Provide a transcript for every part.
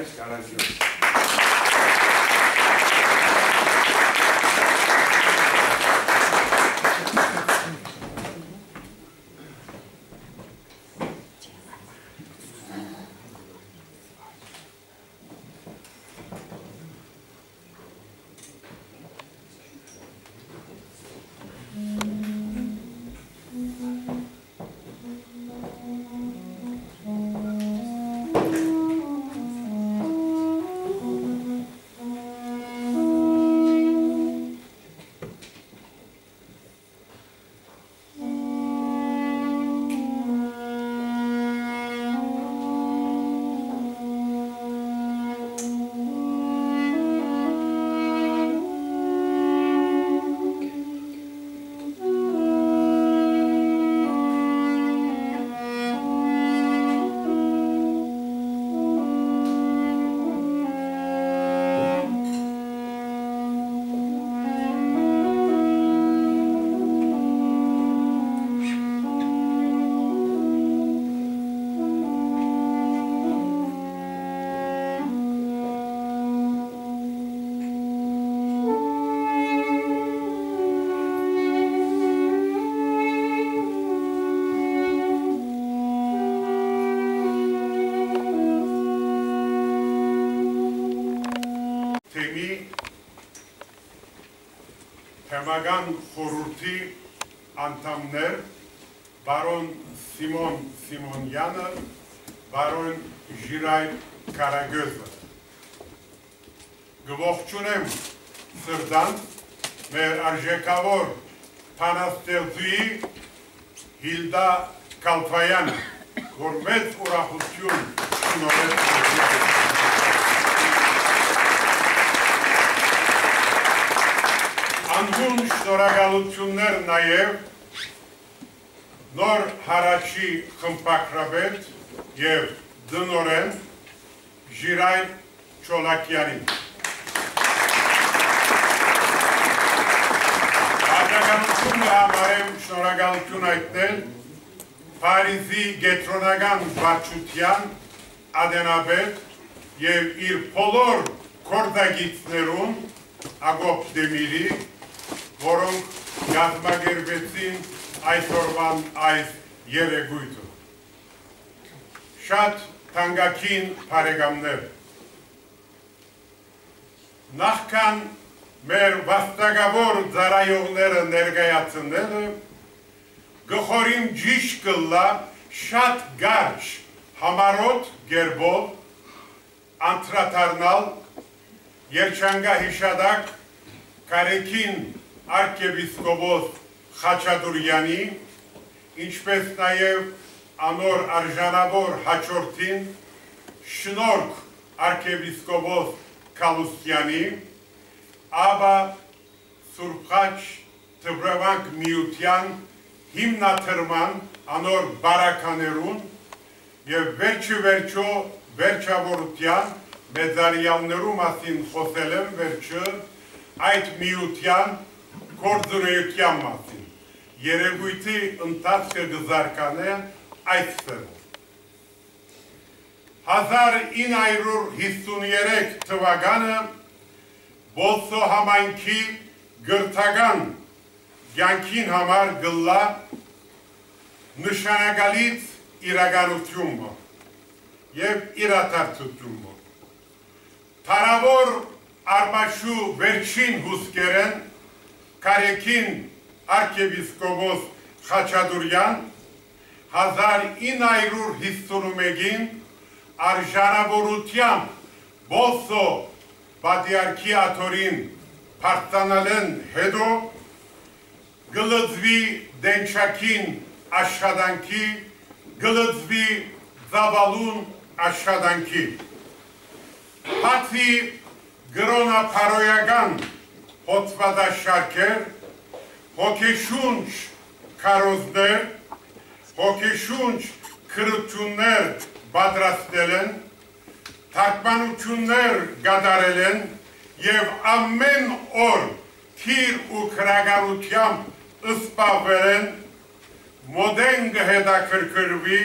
es. Թեմական խորուրդի անդամներ բարոն Սիմոն Սիմոնյանը, բարոն Ժիրայ Կարագözը։ Գողջունեմ սրդան մեր արժեքավոր Փանաստեղծուի Հիլդա Կալթվայանը, որ մեծ ուրախություն շնորհեց շնորհակալություններ նաև նոր հարաճի խմբակրաբետ եւ դնորեն Ժիրայ Չոլակյանին։ Աջակալությունը համարեմ շնորհակալություն այտնել Փարիզի գետրոնական վարչության ադենաբեդ եւ իր բոլոր կորդագիցներուն Ագոպ Դեմիրի որոնք գազմագերվեցին այսօրվան այս երեգույթը։ Շատ թանգակին պարեգամներ։ Նախքան մեր վաստագավոր ձարայողները ներգայացնելը, գխորիմ ջիշ կլլա շատ գարչ համարոտ գերբով անտրատարնալ երջանգա հիշադակ կարեքին արկեպիսկոպոս Խաչատուրյանի, ինչպես նաև անոր արժանավոր հաջորդին շնորք արկեպիսկոպոս Կալուստյանի, ապա Սուրբխաչ Թբրավանք միության հիմնաթրման անոր բարականերուն և վերջի վերջո վերջավորության մեծարյալներու մասին խոսել եմ վերջը այդ միության գործունեության մասին։ Երևույթի ընթացքը գզարկանե այդսեղ։ 1953 թվականը Բոսո համայնքի գրթական կյանքին համար գլլա նշանակալից իրականությունը եւ իրադարձությունը։ Թարավոր արմաշու վերջին հուսկերեն Կարեկին արքեպիսկոպոս Խաչատուրյան 1951-ին արժանավորությամբ Բոսո պատիարքի աթորին պարտանալեն հետո գլծվի դենչակին աշխատանքի, գլծվի զավալուն աշխատանքի։ Հացի գրոնապարոյական հոծվածաշարքեր, հոգեշունչ կարոզներ, հոգեշունչ քրություններ պատրաստել են, թարգմանություններ գադարել են եւ ամեն օր թիր ու քրագարությամբ ըսպավել են մոդեն կհետաքրքրվի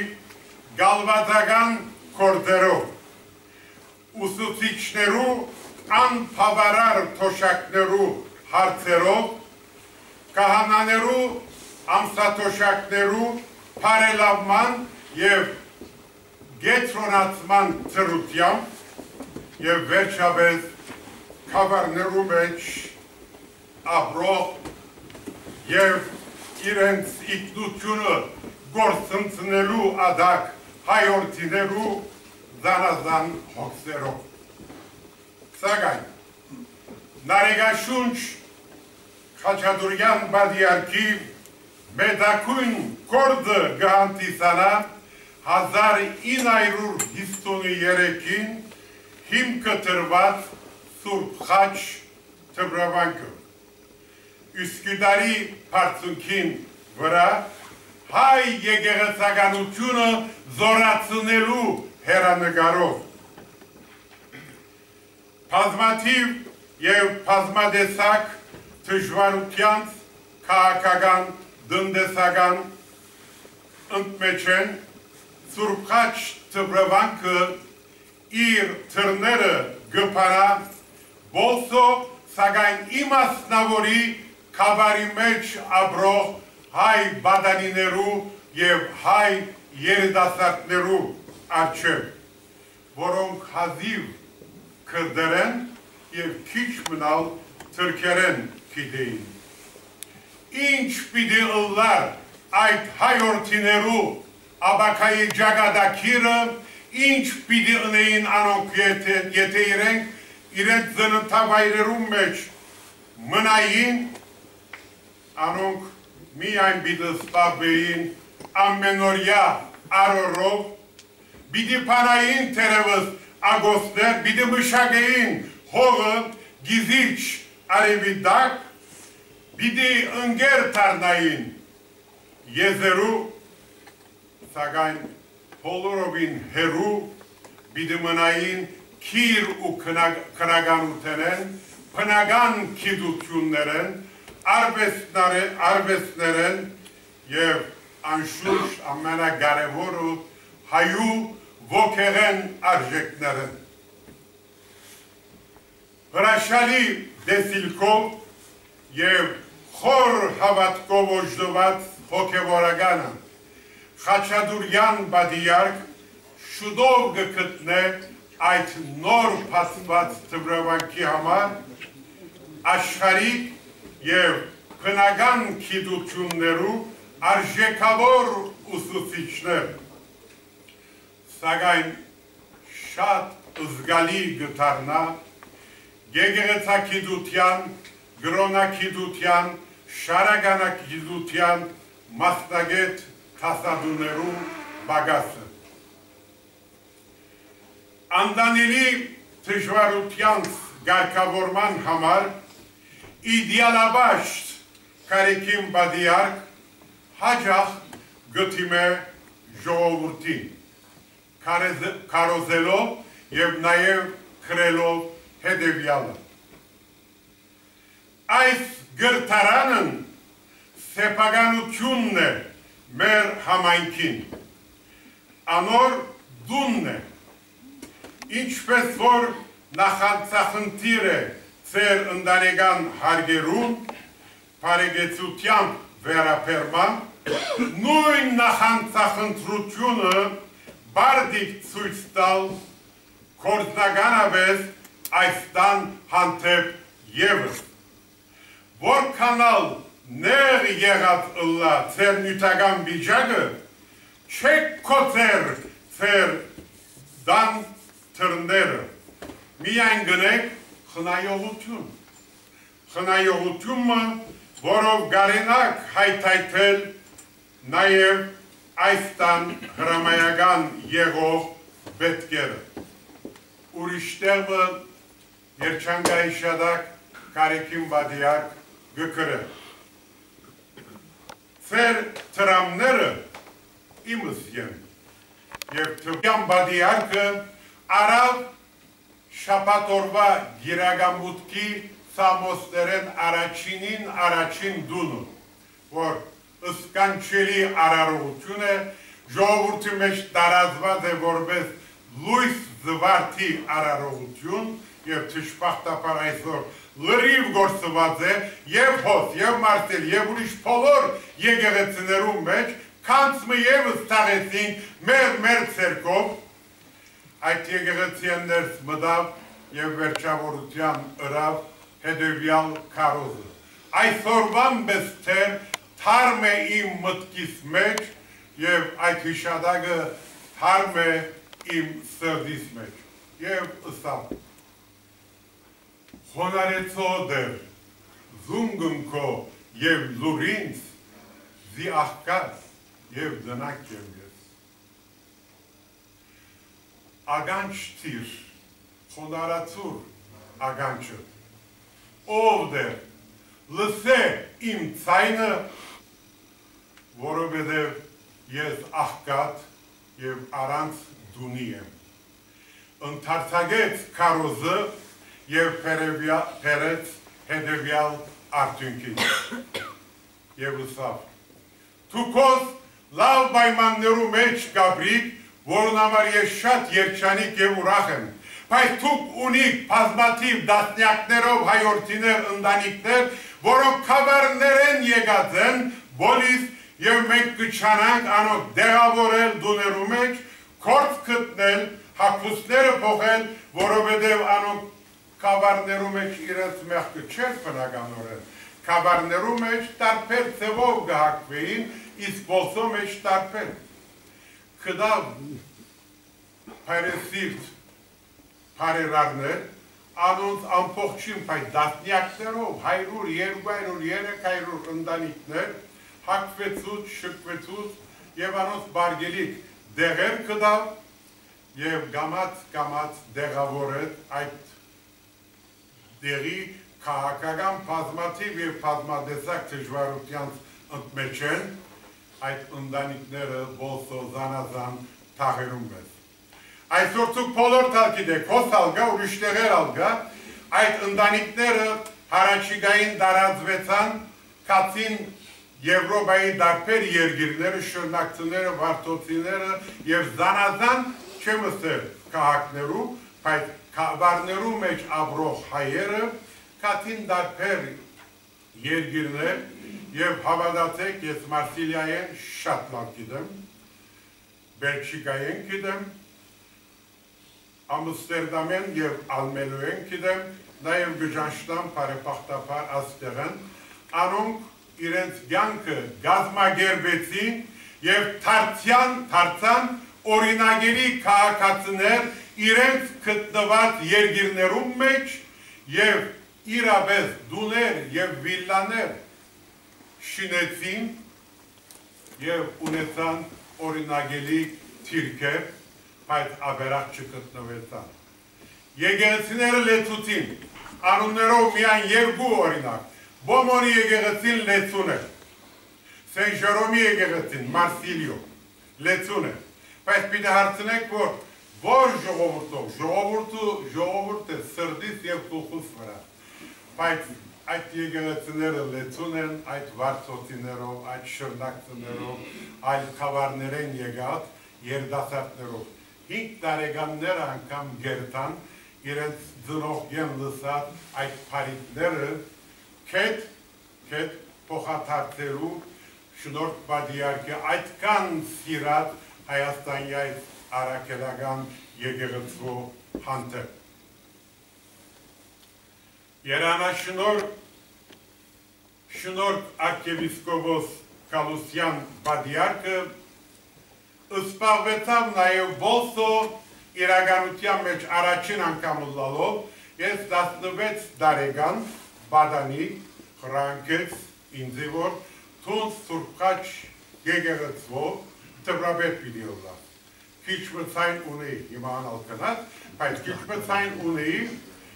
գալվածական կորդերով ուսուցիչներու անփավարար թոշակներու հարցերով կահանաներու ամսաթոշակներու բարելավման եւ գետրոնացման ծրությամբ եւ վերջապես խավարներու մեջ ապրող եւ իրենց իգնությունը գործընծնելու ադակ հայորդիներու զանազան հոգսերով։ Սակայն, նարեգաշունչ խաչադուրյան բադիարքի մեդակույն կորդը գանտիսանա 1953-ին հիմքը տրված Սուրբ խաչ թմրավանքը։ Ուսկյուդարի պարծունքին վրա հայ եգեղեցականությունը զորացնելու հերանգարով։ Պազմատիվ և պազմադեսակ թժվարությանց կաղաքական դնդեսական ընդմեջ են Սուրբխաչ թբրվանքը իր թրները գպարա բոլսո սագայն իմասնավորի կավարի մեջ աբրող հայ բադանիներու և հայ երդասարդներու արջև, որոնք հազիվ կրդերեն և քիչ մնալ թրքերեն կիդեին։ Ինչ պիդի ըլլար այդ հայորդիներու աբակայի ճագադակիրը, ինչ պիդի ընեին անոնք եթե իրենք իրենց զնըթավայրերում մեջ մնային, անոնք միայն պիդը ստաբեին ամենորյա արորով, պիդի պանային թերևս ագոսներ, պիդի մշագեին հողը գիզիչ արևի դակ, պիդի ընգեր թարնային եզերու սակայն բոլորովին հերու բիդմնային քիր ու քնագանութեն, բնական քիդություններեն, արվեստներեն եւ անշուշտ ամենակարևորը հայու ոգեղեն արժեքներեն։ Հրաշալի դեսիլքով եւ խոր հավատքով օժդված հոգևորականը Խաչադուրյան բադիարկ շուտով գկտնե այդ նոր պասված թվրավանքի համար աշխարիկ և կնական կիդություններու արժեկավոր ուսուսիչներ, սագայն շատ զգալի գտարնա գեգեղեցակիդության, գրոնակիդության, շարագանակիդության մասնագետ հասադուներու բագասը։ Անդանելի թժվարությանց գարկավորման համար իդյալաբաշտ կարեկին բադիարկ հաջախ գտիմ է ժողովուրդին, կարոզելով և նաև քրելով հետևյալը։ Այս գրթարանն սեպագանությունն է մեր համայնքին։ Անոր դունն է, ինչպես որ նախանցախնդիր է ծեր ընդանեգան հարգերում, պարեգեցությամբ վերապերման, նույն նախանցախնդրությունը բարդիկ ծույց տալ կործնականավես այստան հանդեպ եվս։ Որքանալ նեղ եղած ըլլա ծեր նյութական վիճակը, չեք կոծեր ծեր դան թրները, միայն գնեք խնայողություն։ Խնայողությունը, որով գարենակ հայթայթել նաև այստան հրամայական եղող պետքերը։ Ուրիշտեղը երջանգայի շադակ կարիքին բադիակ գկրը ծեր տրամները իմս են և թվյան բադիարկը արավ շապատորվա գիրագամուտքի սամոսներեն առաջինին առաջին դունը, որ ըսկանչելի արարողություն է ժողովրդի մեջ տարածված է որպես լույս զվարթի արարողություն եւ ճշմարտապար այսօր լրիվ գործված է եւ հոս եւ մարտել եւ ուրիշ բոլոր եկեղեցիներում մեջ քանցը եւս տաղեցին մեր մեր ցերկով այդ եկեղեցիներս մտավ եւ վերջավորության ըրավ հետեւյալ քարոզը այսօրվան բստեր թարմ է իմ մտքիս մեջ եւ այդ հիշադակը թարմ է իմ սրդիս մեջ եւ ըստավ խոնարեցո դեր զունգնքո եւ լուրինց զի աղկած եւ դնակ եմ ես ագանչ տիր խոնարացուր ագանչը ով դեր լսե իմ ցայնը որովհետև ես աղկատ եւ առանց դունի եմ ընդարձագեց քարոզը եւ փերեց հետեւյալ արդյունքին եւ ուսավ Թուքոս լավ պայմաններու մեջ գաբրիկ, որն համար ես շատ երջանիկ եւ ուրախ եմ, բայց թուք ունիք բազմաթիվ դասնյակներով հայորդիներ ընտանիքներ, որոնք խաբարներ են եկած են, բոլիս եւ մենք կչանանք անոք դեղավորել դուներու մեջ, կորց գտնել, հակուսները փոխել, որովհետեւ անոք խաբարներու մեջ իրենց մեղքը չէր բնականորեն, խաբարներու մեջ տարբեր ձևով գահակվեին, իսկ ոսո մեջ տարբեր։ Կդավ հայրեսիրտ հայրերարներ, անոնց ամբողջին պայ դասնյակներով, հայրուր, երկայրուր, երեք հայրուր ընդանիքներ, հակվեցուց, շկվեցուց և անոնց բարգելիք դեղեր կդավ և գամած գամած դեղավորեց այդ դեղի կահակական պազմատիվ և պազմադեսակ թժվարությանց ընդմեջ են, այդ ընդանիքները ոսո զանազան թաղերում ես։ Այսօր ցուկ բոլոր թալքի դեք, հոս ալգա, ուրիշտեղեր ալգա, այդ ընդանիքները հարաչիգային դարածվեցան, կացին Եվրոպայի դարբեր երգիրները, շրնակցները, վարդոցիները և զանազան չեմ ըստեր կահակներու, բայց վարներու մեջ աբրող հայերը, կացին դարբեր երգիրներ եւ հավատացեք, ես Մարսիլիայեն շատ լավ գիտեմ, Բելգիկայեն գիտեմ, Ամստերդամեն եւ Ալմենոյեն գիտեմ, նաեւ Գժանշտան բարեփոխտապար աստեղեն, անոնք իրենց ցանկը գազմագերբեցին եւ թարցյան թարցան օրինագերի քաղաքացիներ իրենց գտնված երգիրներում մեջ եւ իրապես դուներ եւ վիլլաներ շինեցին և ունեցան օրինագելի թիրքը, բայց աբերակ չգտնվեցան։ Եկեղեցիները լեցուցին, անուններով միայն երկու օրինակ, Բոմոնի եկեղեցին լեցուն է, Սեն Ժորոմի եկեղեցին, Մարսիլիո, լեցուն է, բայց պիտի հարցնեք, որ որ ժողովուրդով, ժողովուրդ է սրդից և տուխուս վրա, բայց այդ եկեղեցիները լեցուն են այդ վարձոցիներով, այդ շրնակցներով, այլ խավարներ են եկած երդասարդներով։ Հինք տարեկաններ անգամ գերտան իրենց ձնող են լսած այդ պարիտները կետ, կետ փոխաթարթերու շնորդ բադիարկը այդքան սիրած Հայաստանի այդ արակելական եկեղեցվո հանտեպ։ Երանաշնոր շնոր արկևիսկովոս Կալուսյան բադիարկը ըսպաղվեցավ նաև ոսո իրագանության մեջ առաջին անգամ ուզալով ես 16 դարեգան բադանի խրանքեց ինձի որ թունց սուրպխաչ գեգեղեցվով տվրաբետ պիդի ուզա։ Քիչ մծայն ունեի, հիմա անալ կնած, բայց քիչ մծայն ունեի,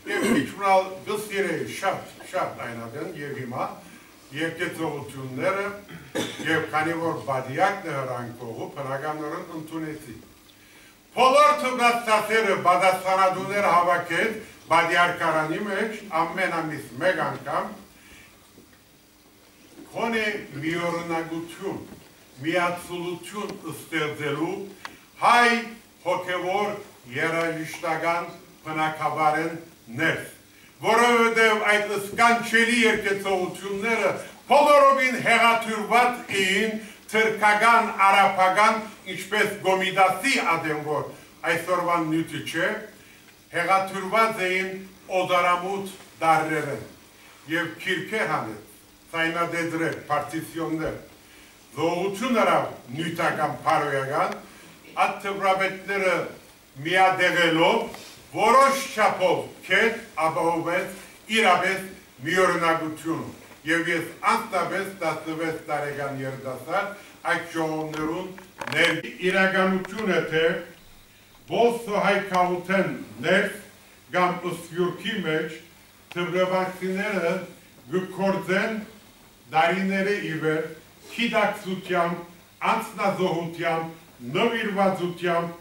Եվ իջմնալ գստիր է շատ, շատ այնադեն և հիմա երկեցողությունները և քանի որ բադիակն է հրանքողու պրագանորն ընդունեցի։ Բոլոր թուգաստացերը բադաստանադուները հավաքեց բադիարկարանի մեջ ամեն ամիս մեկ անգամ քոնե միորնագություն միացուլություն ստեղծելու հայ հոգևոր երաժշտական բնակավարեն ներս, որովհետև այդ սկանչելի երկեցողությունները բոլորովին հեղաթյուրված էին թրկական, արապական, ինչպես գոմիդասի ադեմ, որ այսօրվան նյութը չէ, հեղաթյուրված էին օդարամութ դարրերը և կիրքեր հանեց, սայնադեդրեր, պարտիսյոններ, զողություն հրավ նյութական պարոյական, այդ թվրավետները միադեղելով, որոշ չապով կետ ապահովեց իրապես միորնակությունը և ես անտապես 16 տարեկան երդասար այդ ժողովներուն ներ իրականություն է թե ոսո հայքավութեն ներս գամ ըսյուրքի մեջ թվրվակցիները գկործեն դարիները իվեր քիդակցությամբ, անցնազոհությամբ, նվիրվածությամբ,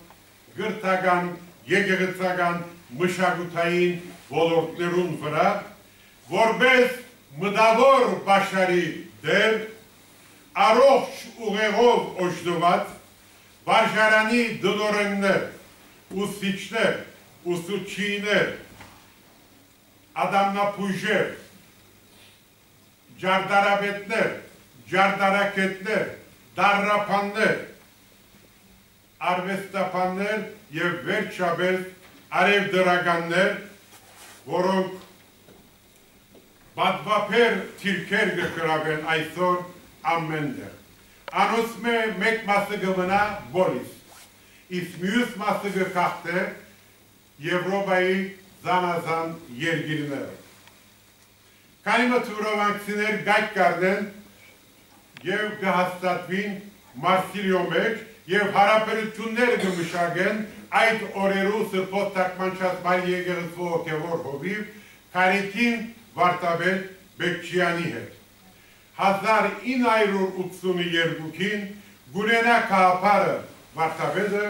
գրթական, եկեղեցական, մշակութային ոլորտներուն վրա, որպես մտավոր բաշարի դեր, առողջ ուղեղով օժդված, բաշարանի դնորեններ, ուսիչներ, ուսուչիներ, ադամնապույժեր, ջարդարաբետներ, ջարդարակետներ, դարրապաններ, արվեստապաններ և վերջաբես արև դրականներ, որոնք բատվապեր թիրքեր գկրավեն այսօր ամմենդեր։ Անոսմե մեկ մասը գվնա բոլիս, իսկ մյուս մասը գկախտե Եվրոպայի զանազան երգիրները։ Քանի մթուրովանքցիներ գայք կարդեն և գհաստատվին Մարսիլիո մեջ և հարապերությունները գմշագեն այդ օրերու սրպոտ տակմանչած մայր եգերզվո ոգևոր հովիվ կարիքին վարտաբետ Բեկչյանի հետ։ 1982-ին գունենա կաղապարը վարտաբետը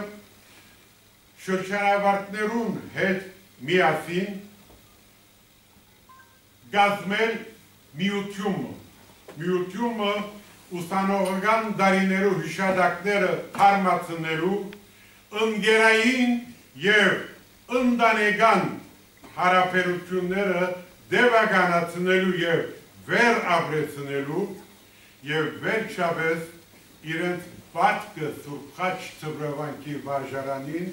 շրջանավարտներուն հետ միասին գազմել միությունը, միությունը ուսանողական դարիներու հիշադակները հարմացնելու, ընգերային և ընդանեգան հարապերությունները դևականացնելու և վեր ապրեցնելու և վերջապես իրենց պատկը սուրխաչ ծվրվանքի վարժարանին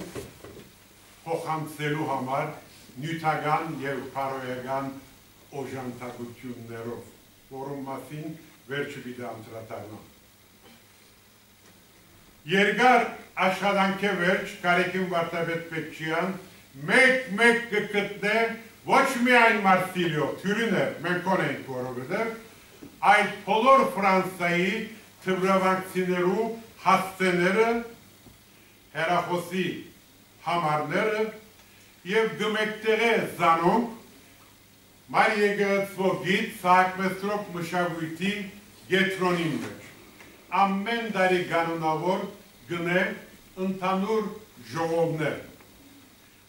փոխանցելու համար նյութական և պարոյական օժանտակություններով, որում մասին վերջը պիտի ամտրատարնամ։ Երգար աշխատանքի վերջ կարեկին վարտաբետ Պետչյան մեկ-մեկ կգտնե ոչ միայն Մարսիլիո, թյուրին է, մենք ունենք որովհետև, այլ բոլոր Ֆրանսայի թվրավանքցիներու հասցեները, հերախոսի համարները և գմեկտեղե զանոնք մար եկեղեցվո գիտ սահակմեստրոպ մշագույթի գետրոնին մեջ։ Ամեն դարի գանունավոր գնե ընդանուր ժողովներ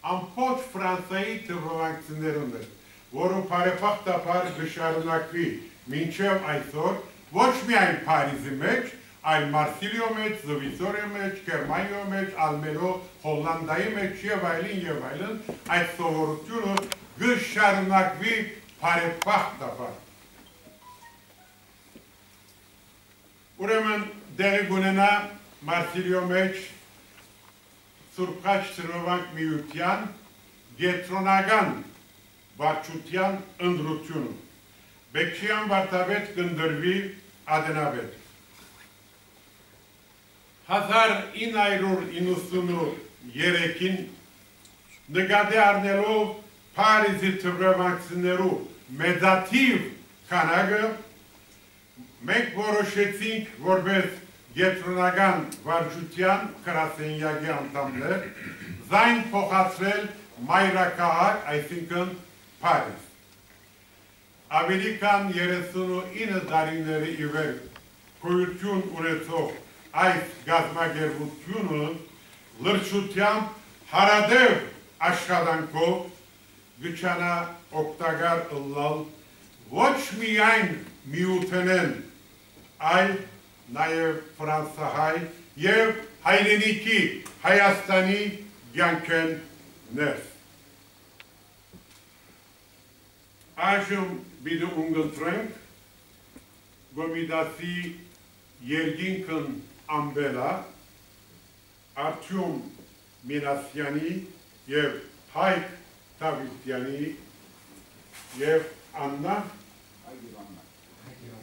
ամբողջ Ֆրանսայի թվովանքցիներուն է, որը բարեփոխտաբար գշարունակվի մինչև այսօր ոչ միայն Փարիզի մեջ, այլ Մարսիլիո մեջ, Զվիցորիա մեջ, Գերմանիա մեջ, Ալմերո, Հոլանդայի մեջ եւ այլն եւ այլն, այդ սովորությունը գշարունակվի բարեփոխտաբար։ Ուրեմն դեղի գունենա Մարսիլիո մեջ Սուրբկաչ ծրովանք միության գետրոնական վարչության ընդրությունը։ Բեկչյան վարտավետ կնդրվի ադենավետ։ 1993-ին նգադե առնելով Փարիզի թվրավանքցիներու մեծաթիվ քանակը մենք որոշեցինք որպես ետրոնական վարժության կրասենյակի անդամներ զայն փոխացրել մայրակահակ, այսինքն Փարիզ։ Ավելի քան 39 տարիների ի վեր գոյություն ունեցող այս գազագերբությունը լրջությամբ հարադև աշխատանքով գճանա օգտագար ըլլալ ոչ միայն միութենեն, այլ նաև Ֆրանսահայ եւ հայրենիքի Հայաստանի յանքեն ներս։ Այժմ բիդու ունգընտրենք գոմիդասի երգինքն ամբելա Արդյում Մինասյանի եւ Հայկ Դավիթյանի եւ Աննա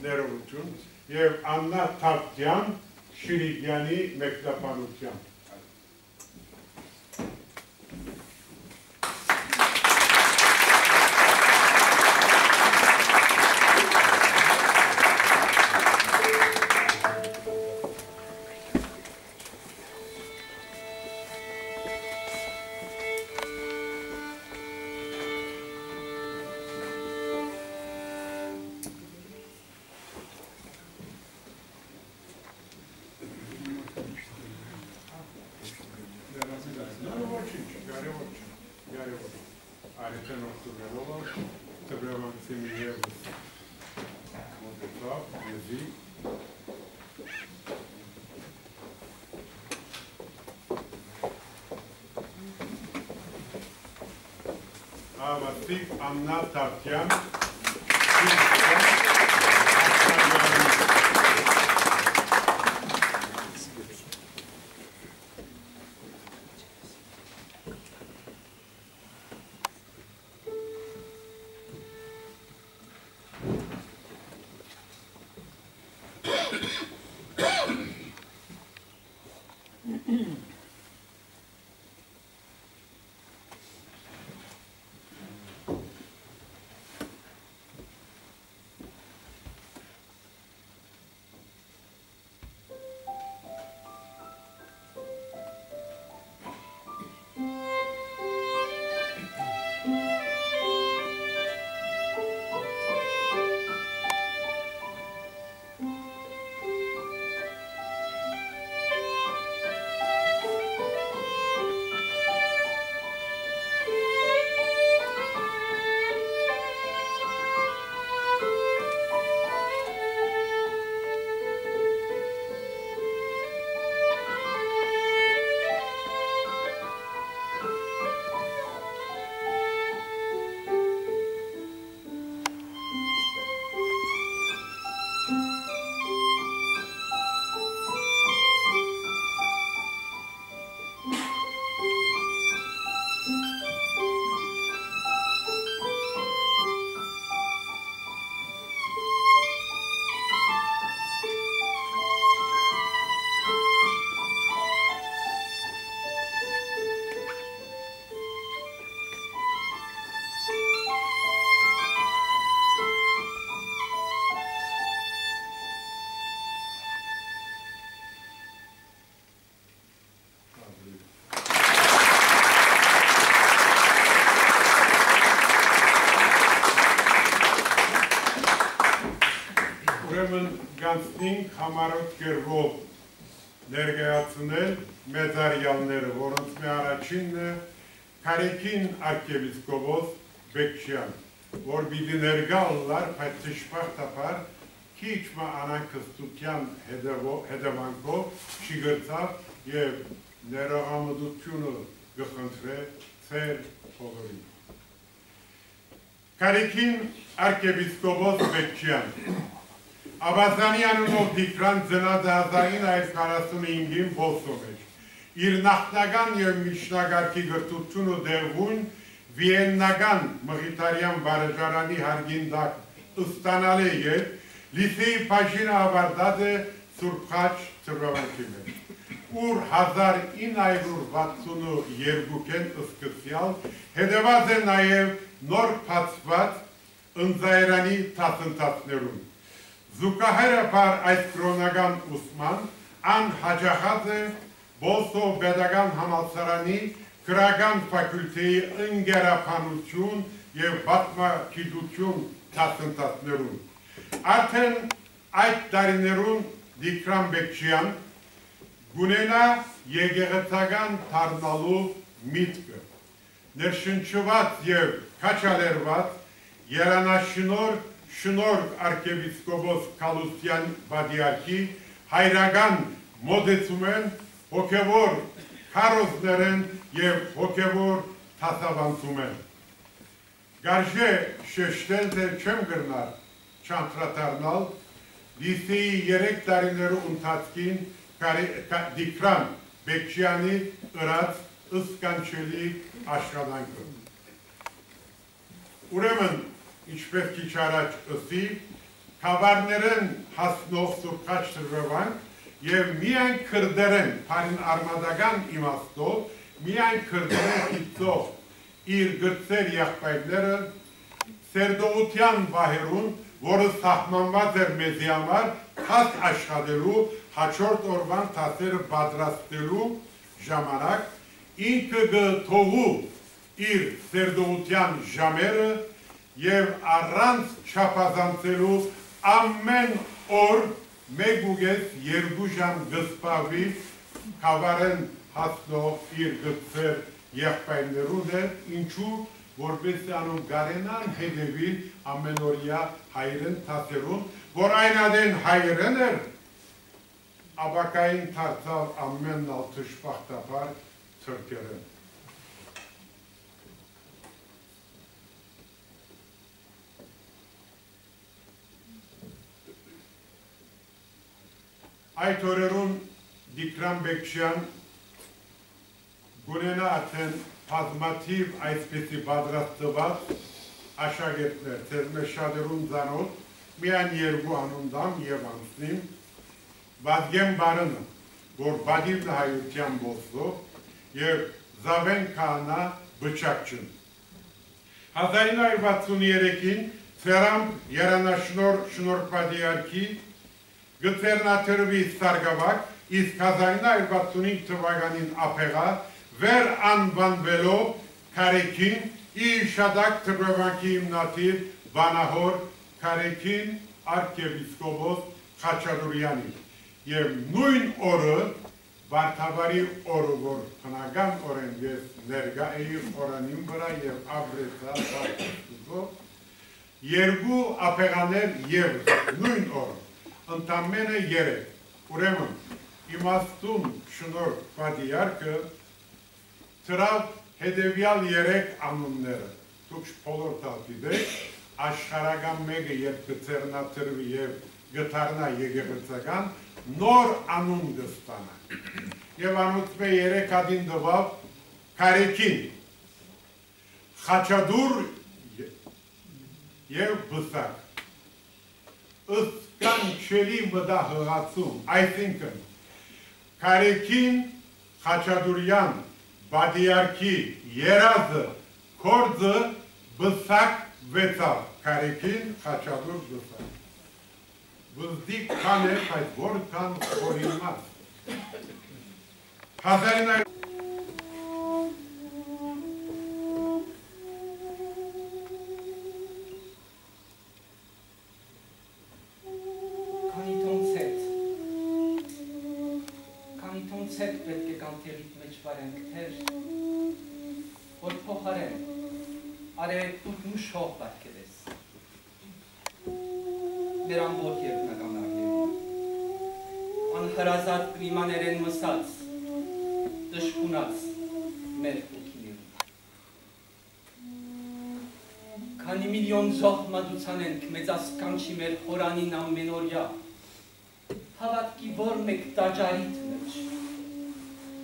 ներողություն եւ Աննա Թավթյան Շիրիգյանի մեկնաբանությամբ Ավարտիկ Աննա Գանցնինք համարոտ կերվով ներգայացնել մեծարյալները, որոնց մի առաջինն է Կարեկին արկևիսկովոս Բեկշյան, որ բիդի ներգա լար, բայց ճշմարտաբար քիչ մը անանկստության հետևանքով շիգրծավ եւ ներողամտությունը գխնդրե ծեր բոլորին։ Կարեկին արկևիսկովոս Բեկչյան Աբազանի անունով դիքրան ծնած 1945-ին Բոսո մեջ։ Իր նախնական և միջնագարկի գրտությունը դեղուն վիեննական մղիտարյան բարեժարանի հարգին դակ ըստանալ է ետ լիսեի պաշինը ավարդած է սուրպխաչ ծրվավանքի մեջ ուր 1962-են ըսկսյալ հետևած է նաև նոր պացված ընձայրանի տասնտացներուն։ Զուկահերը պար այս կրոնական ուսման անհաջախած է Բոսո բեդական համալսարանի գրական ֆակուլտեի ընգերապանություն և բատմակիդություն տասնտասներուն։ Արդեն այդ տարիներուն Դիքրան Բեկչյան գունենա եգեղեցական թարնալու միտքը, ներշնչված և կաչալերված երանաշնոր շնորհ arczepiskopos Kalustian Բադիակի հայրական մոդեցում են հոգևոր քարոզներ են եւ հոգևոր թասավանցում են։ Գարժե շեշտել թե չեմ գրնար չանտրատարնալ լիսեի երեք տարիներու ընթացքին դիքրան Բեկչյանի ըրած ըսկանչելի աշխատանքը։ Ուրեմն, ինչպես քիչ առաջ ըսի, Քավարներեն հասնող սուրքաչ թրվանք եւ միայն քրդերեն, փարին արմադական իմաստով, միայն քրդերեն քիծող իր գրծեր եղբայրները սերդողության բահերուն, որը սահմանված էր մեզի համար, թաս աշխատելու, հաջորդ օրվան թասերը պատրաստելու ժամանակ, ինքը գթողու իր սերդողության ժամերը և առանց չապազանցելու ամեն օր մեկ ուգես երկու ժամ գսպավի կավարեն հասնող իր գծեր եղբայրներուն էր, ինչու որպես անում գարենան հետևին ամենորյա հայրեն թասերուն, որ այն ադեն հայրեն էր, աբակային թարցավ ամենն ալ թշպախտապար թրկերեն։ Այդ օրերուն Դիկրան Բեկչյան գունենա աթեն բազմաթիվ այսպեսի պատրաստված աշակերտներ, ձեզ մեր շատերուն ծանոթ, միայն երկու անունդամ եւ անցնիմ, Վազգեն Բարնը, որ բադիվն հայության բոսով եւ Զավեն Քահանա Բճակչն։ 1963-ին Ցերամբ Երանաշնոր շնորհպատիարքի գծերնաթրվի սարգավակ, իսկ 1965 թվականին ապեղա, վեր անվանվելով կարեքին իր շադակ թրվանքի իմնատիր վանահոր կարեքին արկևիսկոբոս Խաչատուրյանի և նույն օրը վարդավարի օրը, որ հնական օրեն ես ներգա էի օրանին վրա և աբրեցա վարդավարով, երկու ապեղաներ և նույն օրը ընդամենը երեք, ուրեմն իմաստուն շնոր պատիարկը ծրավ հետևյալ երեք անունները, դուք պոլոր տալպիդեք, աշխարական մեկը երբ կծերնաթրվի և գթարնա եգեղրծական, նոր անուն գստանա։ Եվ անուցմե երեք adin դվավ կարեքին, խաչադուր և բսակ։ Ըստ կանչելի մդա հղացում, այսինքն, կարեքին խաչադուրյան բադիարքի երազը կորձը բսակ վեցավ, կարեքին խաչադուր բսակ։ Վզդիկ կան է, այդ որ կան որիմաց։ 1900 Քանի միլիոն զող մադուցան ենք մեծասկանչի մեր խորանին ամենորյա, հավատքի որ մեկ տաջարիտ մեջ,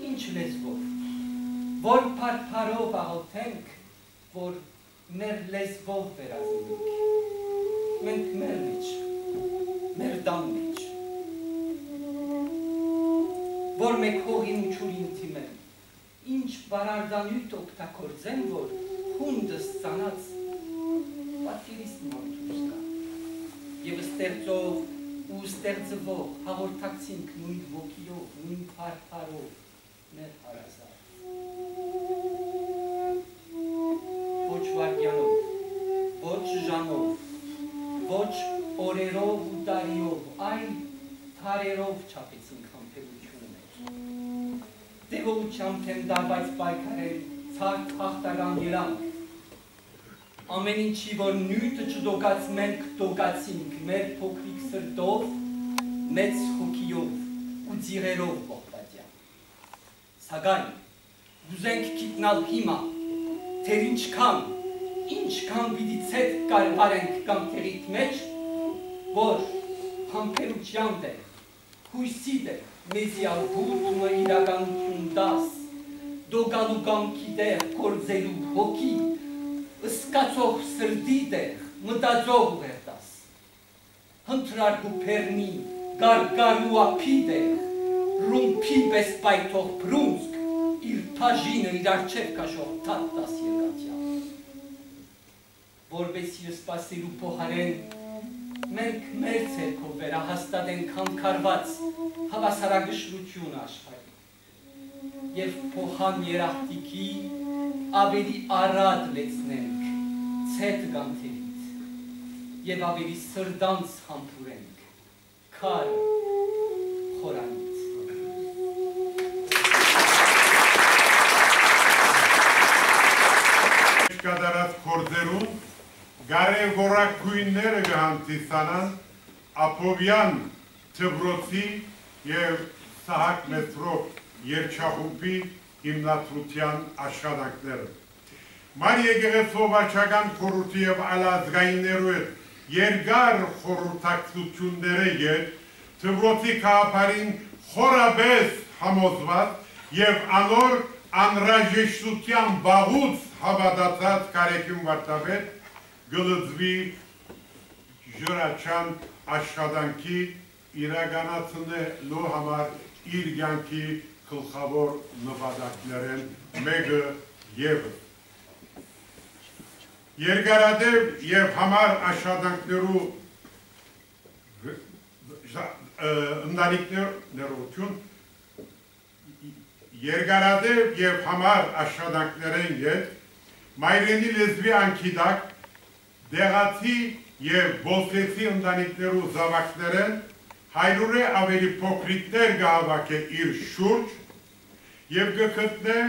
ինչ լեզվով, որ պարպարով աղոթենք, որ մեր լեզվով վերածնենք, մենք մեր մեջ, մեր դան մեջ, որ մեկ հողին ու չուրին թիմեն, ինչ բարարդանույթ օգտակործեն, որ խունդս ծանած նման դուրս կա, և ստեղծող ու ստեղծվող հաղորդակցինք նույն ոգիով, նույն պարպարով մեր հարազատ։ ոչ վարգյանով, ոչ ժամով, ոչ օրերով ու տարիով, այլ թարերով չապեցինք համպերությունը մեր։ Դեղողությամբ եմ դարվայց պայքարել ծարդ հաղթական երանք, ամեն ինչի, որ նույթը չդոգաց մենք դոգացինք մեր փոքրիկ սրտով, մեծ հոգիով, ու ձիրերով պողպատյա։ Սակայն ուզենք գիտնալ հիմա, թեր ինչքան, ինչքան պիտի ցետ կարվարենք կամ թերիք մեջ, որ համբերության դեր, հույսի դեր, մեզի ալբութումը իրականություն դաս, դոգալու կամքի դեր, կործելու հոգի, ըսկացող սրդի դեր, մտածող ուղերտաս, հնտրարգու պերնի, գարգարու ափի դեր, ռումպի պես պայթող պրունցք, իր պաժինը իր արջև կաշող թատ տաս եկատյա։ Որպես իր սպասելու պոհարեն մենք մեր ցերքով վերահաստատենք համքարված հավասարագշռություն աշխարհի եւ փոխան երախտիկի ավելի արատ լեցնենք ցետ գանթերից եւ ավելի սրդանց համբուրենք քար խորանից կատարած կորձերում գարևորակույնները կհանդիսանան Ափովյան Թբրոցի և Սահակ մետրոպ երջախումպի հիմնադրության աշխատանքները։ Մար եկեղեցու վարչական խորհրդի և ալազգայիններու հետ երկար խորհրդակցությունները ետ Թբրոցի քաղաքարին խորաբես համոզված և անոր անհրաժեշտության բաղուց հավատացած կարեկյուն վարտավետ գլծվի ժրաչան աշխատանքի իրականացնելու համար իր կյանքի գլխավոր նպատակներն մեկը ևս։ Երկարադեպ եւ համար աշխատանքներու ընտանիքներություն երկարադեպ եւ համար աշխատանքներեն յետ մայրենի լեզվի անկիդակ դեղացի եւ բոսեցի ընտանիքներու զավակներեն հայրուրե ավելի փոքրիկներ գահավաք է իր շուրջ եւ գտնե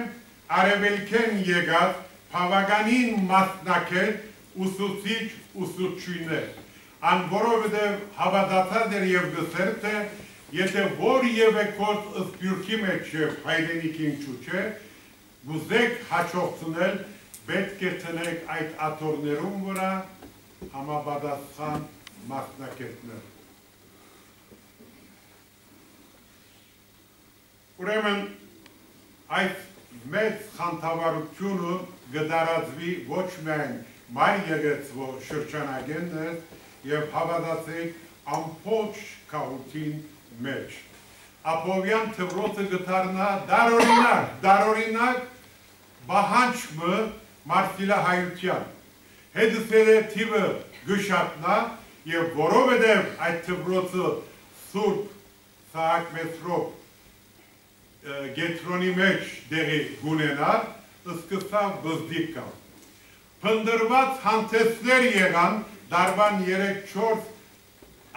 արևելքեն եկած բավականին մասնակետ ուսուցիչ ուսուցչուներ ան որովհետեւ հավատացած էր եւ գսեր թե եթե որևէ կոց ըսպյուրքի մեջ եւ հայրենիքին չուչե գուզեք հաջողցնել պետք է տնեք այդ աթորներում վրա համապատասխան մասնակետներ։ Ուրեմն այդ մեծ խանդավարությունը գդարածվի ոչ միայն մայր եղեցվո շրջանագենն է և հավատացեք ամպոչ կաղութին մեջ։ Ափովյան թվրոցը գտարնա դարորինակ, դարորինակ բահանջմը մարդիլահայության։ Հետսերը թիվը գշատնա և որովհետև այդ թվրոցը սուրպ սահակ մետրոպ գետրոնի մեջ դեղի գունենար, սկսավ բզդիկ կալ։ Պնդրված հանտեսներ եղան դարվան 3-4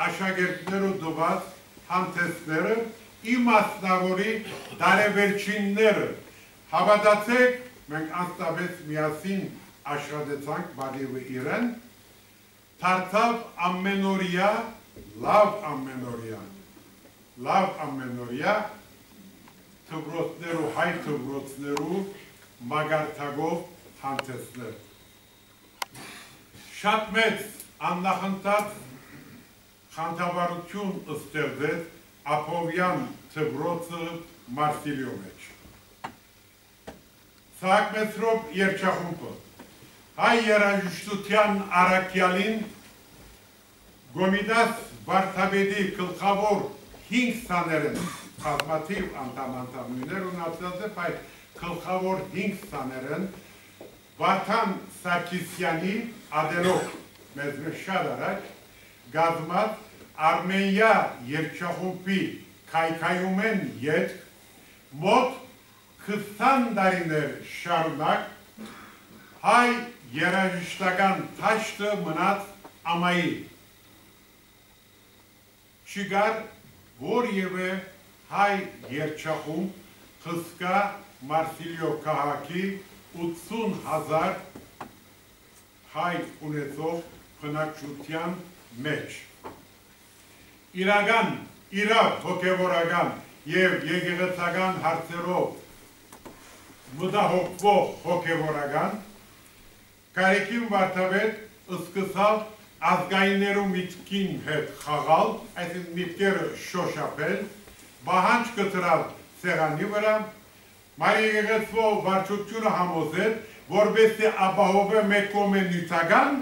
աշագերտներու դուված հանտեսները իմ ասնավորի դարևերջինները հավատացեք մենք անստավեց միասին աշխատեցանք բալիվը իրեն, թարցավ ամենորյա, լավ ամենորյա, լավ ամենորյա, թվրոցներու, հայ թվրոցներու մագարտագով հանցեցներ։ Շատ մեծ աննախընտած խանդավարություն ըստեղծեց Ափովյան թվրոցը Մարսիլիո մեջ։ Սահակ մետրոպ երջախումպը, հայ երաժշտության առակյալին գոմիդաս վարդաբեդի կլխավոր հինգ սաներն խազմաթիվ անդամ-անդամույներ ունացած է, այդ կլխավոր հինգ սաներն Վարդան Սարկիսյանի ադելով մեզ մեր շատ առաջ գազմած Արմենիա երջախումպի կայքայում են ետ մոտ 20 տարիներ շարունակ հայ երաժշտական թաշտը մնաց ամայի։ Չգար որևէ հայ երջախում խսկա Մարսիլիո քաղաքի 80 հազար հայ ունեցող բնակչության մեջ։ Իրական, իրավ հոգևորական եւ եկեղեցական հարցերով մտահոգվող հոգեվորական Կարեկին Վարդավետ սկսավ ազգայիններու միտքին հետ խաղալ, այսինքն միտքերը շոշափել, բահանջ կտրավ սեղանի վրա, Մարի եկեղեցվով վարչությունը համոզել, որբեսի ապահովե մեկ կողմե նյութական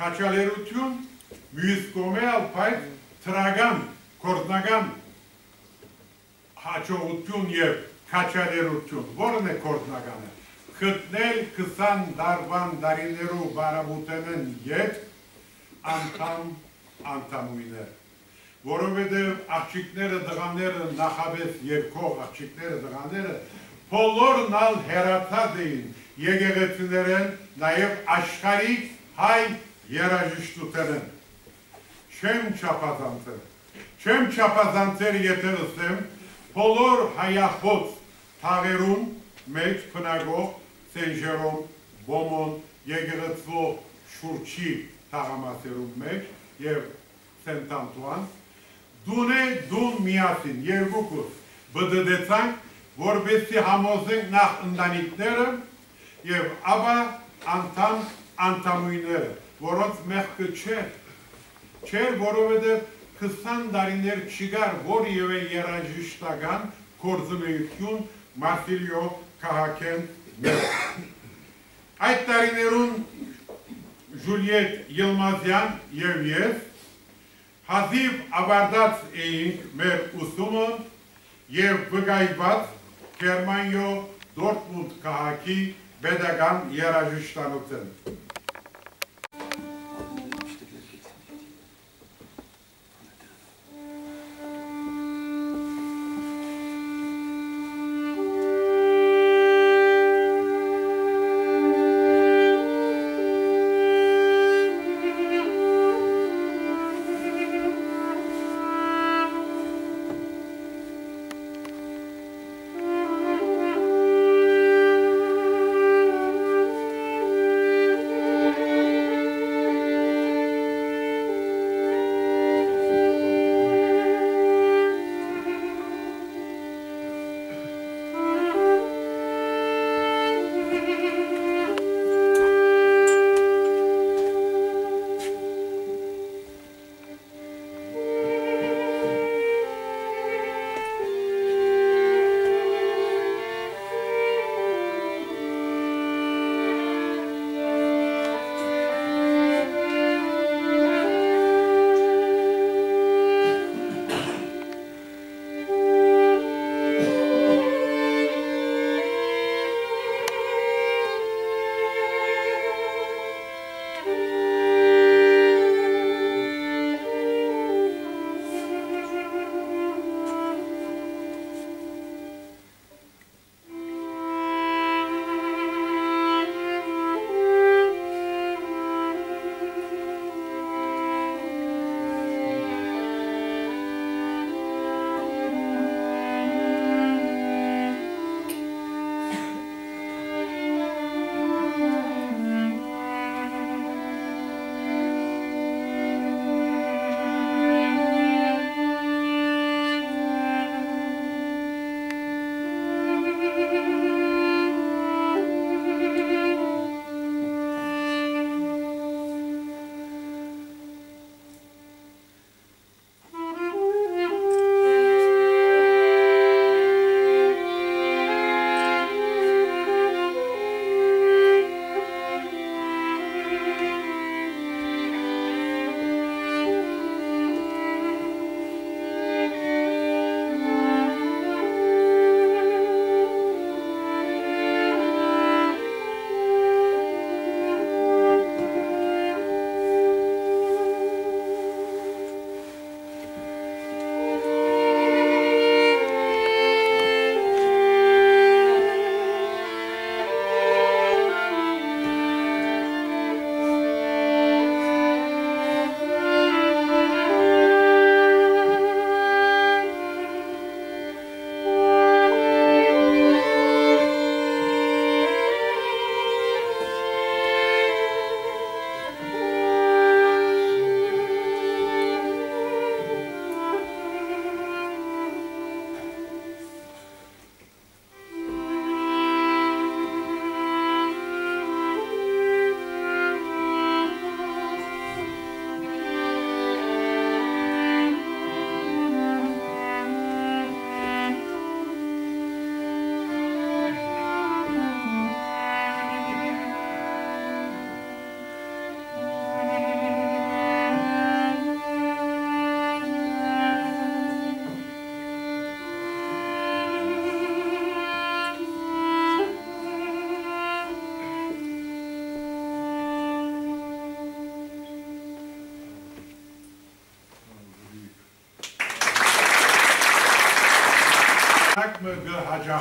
քաչալերություն, մյուս կողմե ալփայտ թրագան, կորտնական հաջողություն եւ քաչալերություն, որն է կորտնականը գտնել 20 դարվան դարիներու բարամուտենեն ետ անդամ անդամույներ որովհետև աղջիկները դղաները նախաբես երկող աղջիկները դղաները բոլորն ալ հերացած էին եկեղեցիներեն նաև աշխարհիկ հայ երաժշտութենեն չեմ չափազանցել չեմ չափազանցել եթե ասեմ բոլոր հայախոց թաղերուն մեջ բնագող Սենժերոմ, Բոմոն, եկեղեցվո շուրջի թաղամասերում մեջ և Սենտ Անտուան, դուն է դուն միասին, երկուքուս բդդեցանք, որբեսի համոզենք նախ ընդանիքները և աբա անդամ անդամույները, որոնց մեղքը չէր, չէր, որովհետև 20 դարիներ չգար, որ և է երաժիշտական կորձնեություն Մարսիլիո կահակեն Այդ տարիներուն Ժուլիետ Ելմազյան եւ ես հազիվ ավարտած էինք մեր ուսումը եւ վգայված Գերմանիո Դորտմունդ քաղաքի pedagogan երաժշտանոցեն։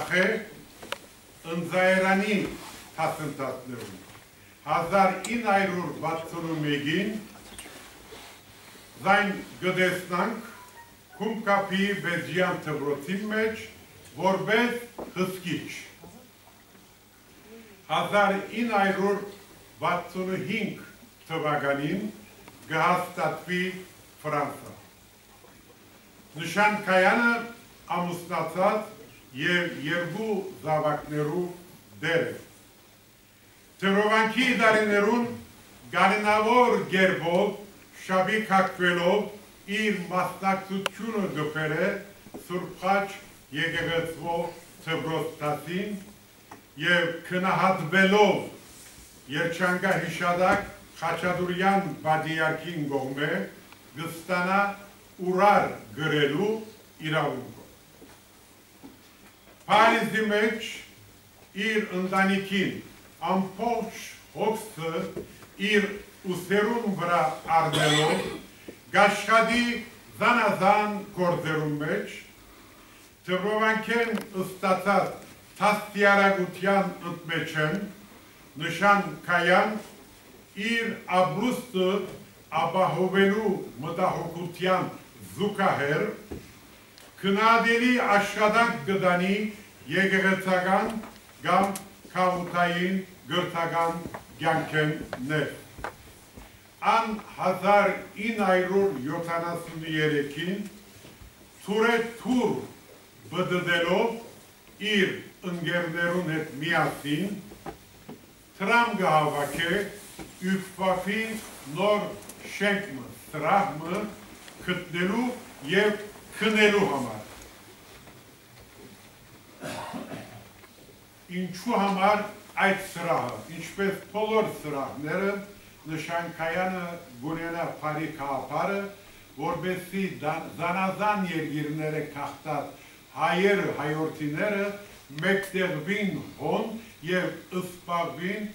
հաջախե ընձայրանի հասընթացներում 1961-ին զայն գդեսնանք Կումկապի Բեզյան թվրոցի մեջ որպես հսկիչ։ 1965 թվականին գհաստատվի Ֆրանսա։ Նշանքայանը ամուսնացած եւ երկու զավակներու դեր է։ Թրովանքի դարիներուն գարինավոր գերբով շաբի կակվելով իր մասնակցությունը գբերը սուրպխաչ եկեղեցվո թբրոստասին և քնահատվելով երջանկա հիշադակ խաչադուրյան բադիարքին գողմե գստանա ուրար գրելու իրավունքով։ Պարիզի մեջ իր ընտանիքին ամբողջ հոգսը իր ուսերուն վրա արդելով գաշխադի զանազան գործերում մեջ թվրովանքեն ստացած թաստիարագության ընդմեջ են նշան կայան իր աբրուստը ապահովելու մտահոգության զուկահեր քնադելի աշխատանք գդանի եկեղեցական կամ քաղութային գրթական կյանքեն ներ։ Ան 1973-ին թուրե թուր բդդելով իր ընգերներուն հետ միասին տրամ գահավաք է յուկվապի նոր շենքմը, սրահմը կտնելու և քնելու համար։ Ինչու համար այդ սրահը, ինչպես բոլոր սրահները նշանքայանը գունենա պարի կաղապարը, որբեսի զանազան երգիրները կաղտած հայերը, հայորդիները մեկտեղվին հոն և ըսպաղվին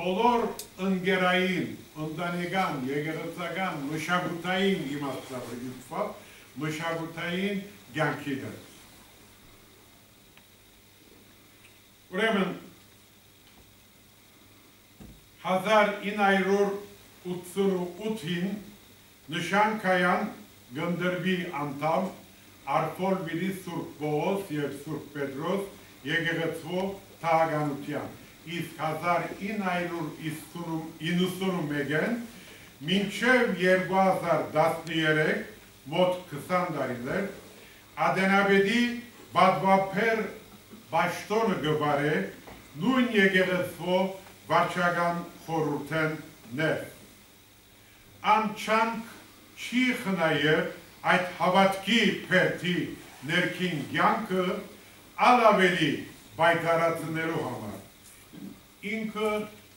բոլոր ընգերային, ընտանեկան, եկեղեցական, մշակութային իմաստավորյութվավ, մշակութային կյանքիներ։ Ուրեմն 1988-ին նշանքայան գնդրվի անդամ Արփոլվիլի Սուրբ Պողոս եւ Սուրբ Պետրոս եկեղեցվո թագանության իսկ 1991-ին մինչև 2013 մոտ 20 տարիներ Ադենաբեդի բադվապեր բաշտոնը գվարե նույն եկեղեցվո վարչական խորհուրդեն ներ։ Անչանք չի խնայեր այդ հավատքի պերթի ներքին գյանքը ալավելի բայկարացնելու համար։ Ինքը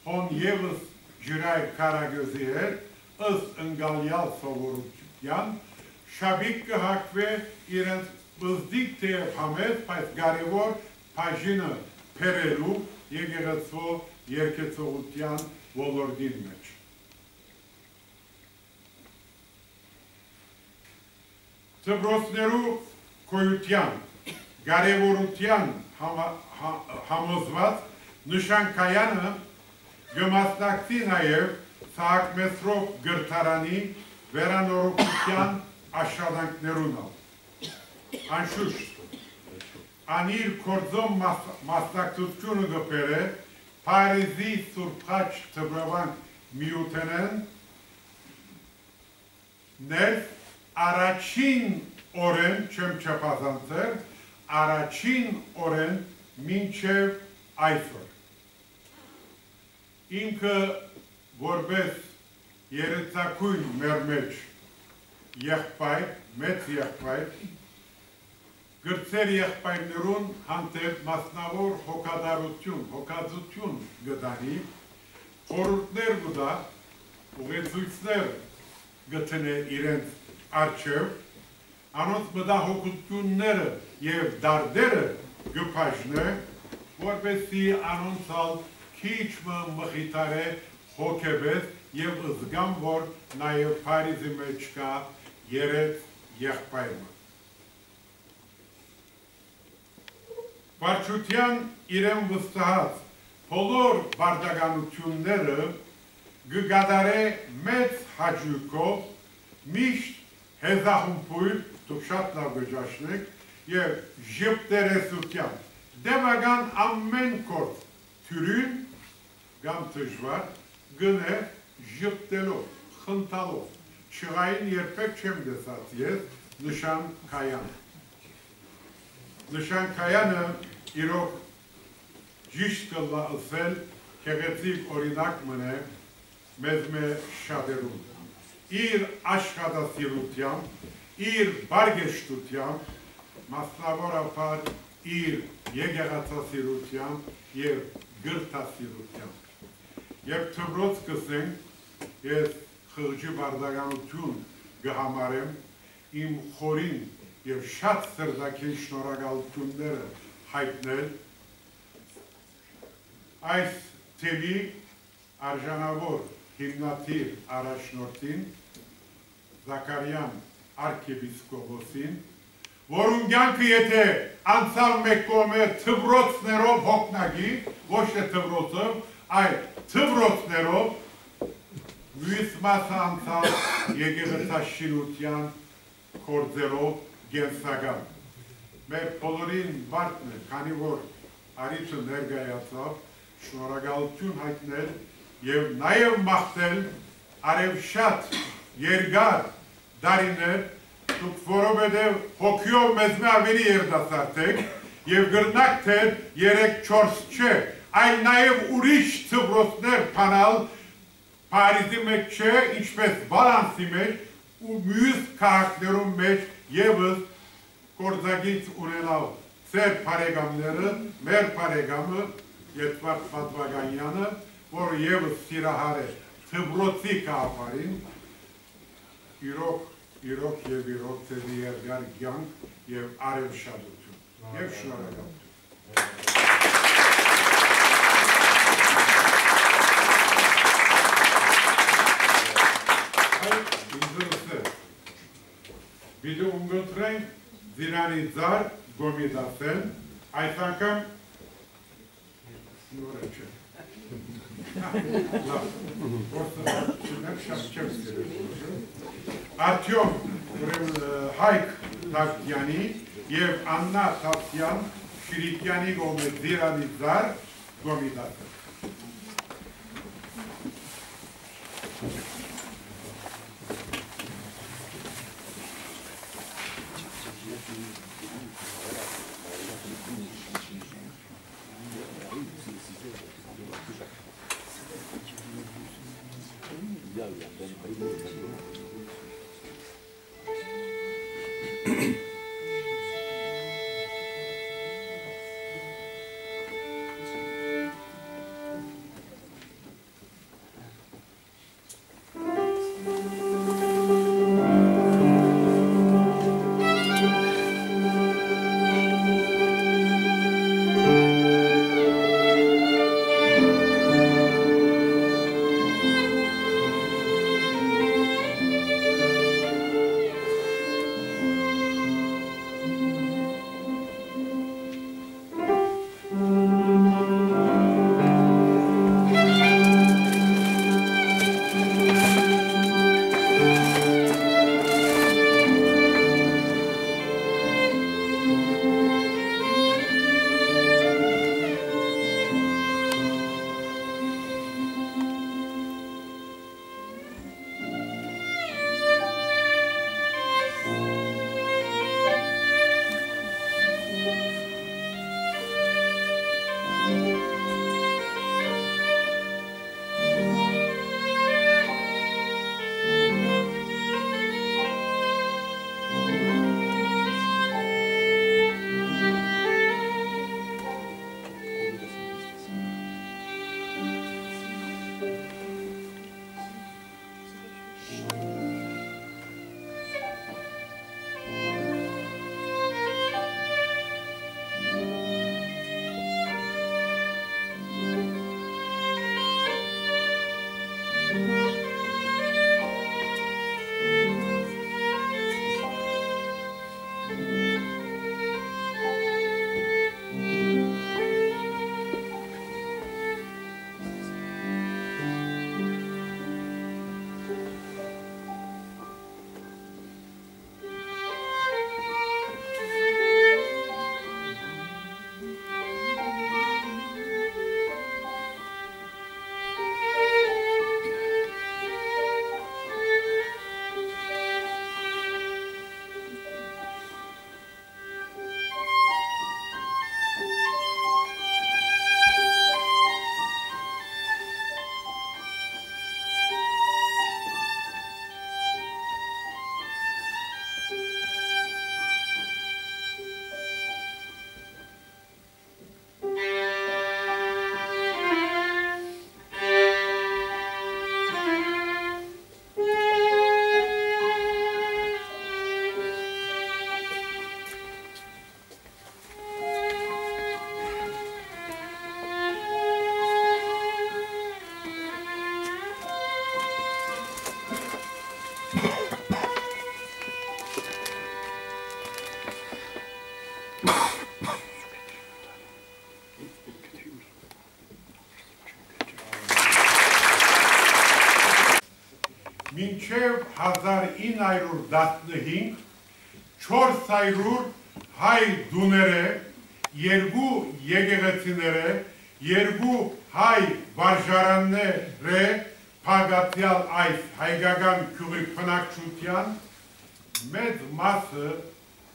հոն եվս ջրայր կարագյոզի էր, ըստ ընգալյալ սովորության, շաբիկ կհակվե իրենց բզդիկ թեև համեզ, բայց կարևոր պաժինը պերելու եկեղեցվո երկեցողության ոլորդին մեջ։ Ծբրոցներու կոյության, գարևորության համոզված նշանքայանը գմասնակցի նաև սահակ մեսրով գրթարանի վերանորոգության աշադանքներուն ալ։ Անշուշտ, անիր կործոմ մասնակցությունը գպեր է Փարիզի Սուրբխաչ թբրավանք միութենեն ներ առաջին օրեն չեմ չապազանցեր, առաջին օրեն մինչև այսօր։ Ինքը որպես երեցակույն մեր մեջ եղբայր, մեծ եղբայր, գրծեր եղբայրներուն հանդեպ մասնավոր հոգադարություն, հոգածություն գտանի, խորուրդներ գտա, ուղեցույցներ գտնե իրենց արջև, անոնց մտահոգությունները եւ դարդերը գփաժնե, որպեսի անոնցալ քիչ մխիթարե հոգեբես եւ զգամ, որ նաեւ Փարիզի մեջ կա երեք եղբայրը։ վարչության իրեն վստահած բոլոր բարդականությունները գգադարե մեծ հաջույքով միշտ հեզախումպույր, դուք շատ լավ գժաշնեք, և ժպտերեսության, դեմական ամեն կորդ թյուրին կամ թժվար գնե ժպտելով, խնդալով, չղային երբեք չեմ դեսած ես նշան կայան։ Նշան կայանը իրոք ճիշտ կլա ըսել կեղեցիկ օրինակ մնե մեզ մե շատերում։ Իր աշխատասիրությամբ, իր բարգեշտությամբ, մասնավորապես իր եկեղեցասիրությամբ եւ գրթասիրությամբ։ Երբ թվրոց կսենք, ես խղճի բարդականություն կհամարեմ իմ խորին եւ շատ սրդակի շնորհակալությունները հայտնել այս թեմի արժանավոր հիմնադիր առաջնորդին Զաքարյան արքեպիսկոպոսին, որում կյանքը եթե անցավ մեկ կողմը թվրոցներով հոգնագի, ոչ թե թվրոցով, այլ թվրոցներով մյուս մասը անցավ եկեղեցաշինության կորձերով գենսական։ Մեր բոլորին բարդն է, քանի որ արիցը ներգայացավ, շնորհակալություն հայտնել եւ նաեւ մաղթել արև շատ երկար դարիներ դուք որովհետեւ հոգիով մեզ մե ավելի երդասարդ եք եւ գրնակ թե 3-4 չէ այլ նաեւ ուրիշ ծբրոցներ փանալ Փարիզի մեջ չէ ինչպես բալանսի մեջ ու մյուս քաղաքներում մեջ եւս կորձագից ունենալ ծեր բարեկամները մեր բարեկամը Եթվարդ Պատվագանյանը, որ եւս սիրահար է Թբրոցի կապարին, իրոք, իրոք եւ իրոք ձեզի երկար կյանք եւ արևշատություն եւ շնորհակալություն։ Այդ ինձ Բիդու ձիրանի ձար գոմիդասեն, այս անգամ նորը չէ։ ուրեմն Հայկ Թավթյանի եւ Աննա Թավթյան Շիրիկյանի գոմե ձիրանի ձար գոմիդասեն։ մինչև 1915 400 հայ դուները, երկու եկեղեցիները, երկու հայ վարժարանները փագացյալ այս հայկական քյուղի փնակչության մեծ մասը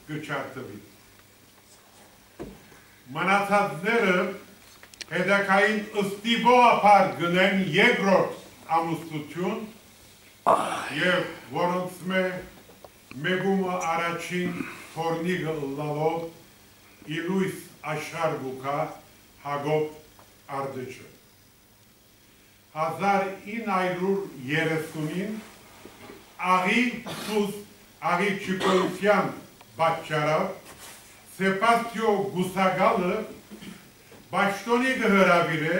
կչարտվի։ Մնացածները հետակային ըստիբոապար գնեն երկրորդ ամուսնություն եւ որոնց մե մեգումը առաջին թորնիգը լալով իլույս աշխար գուկա հագոպ արդեչը։ 1930-ին աղի սուս աղի չկոյության բաճարավ Սեպաստիո Գուսագալը բաշտոնի գհրավիր է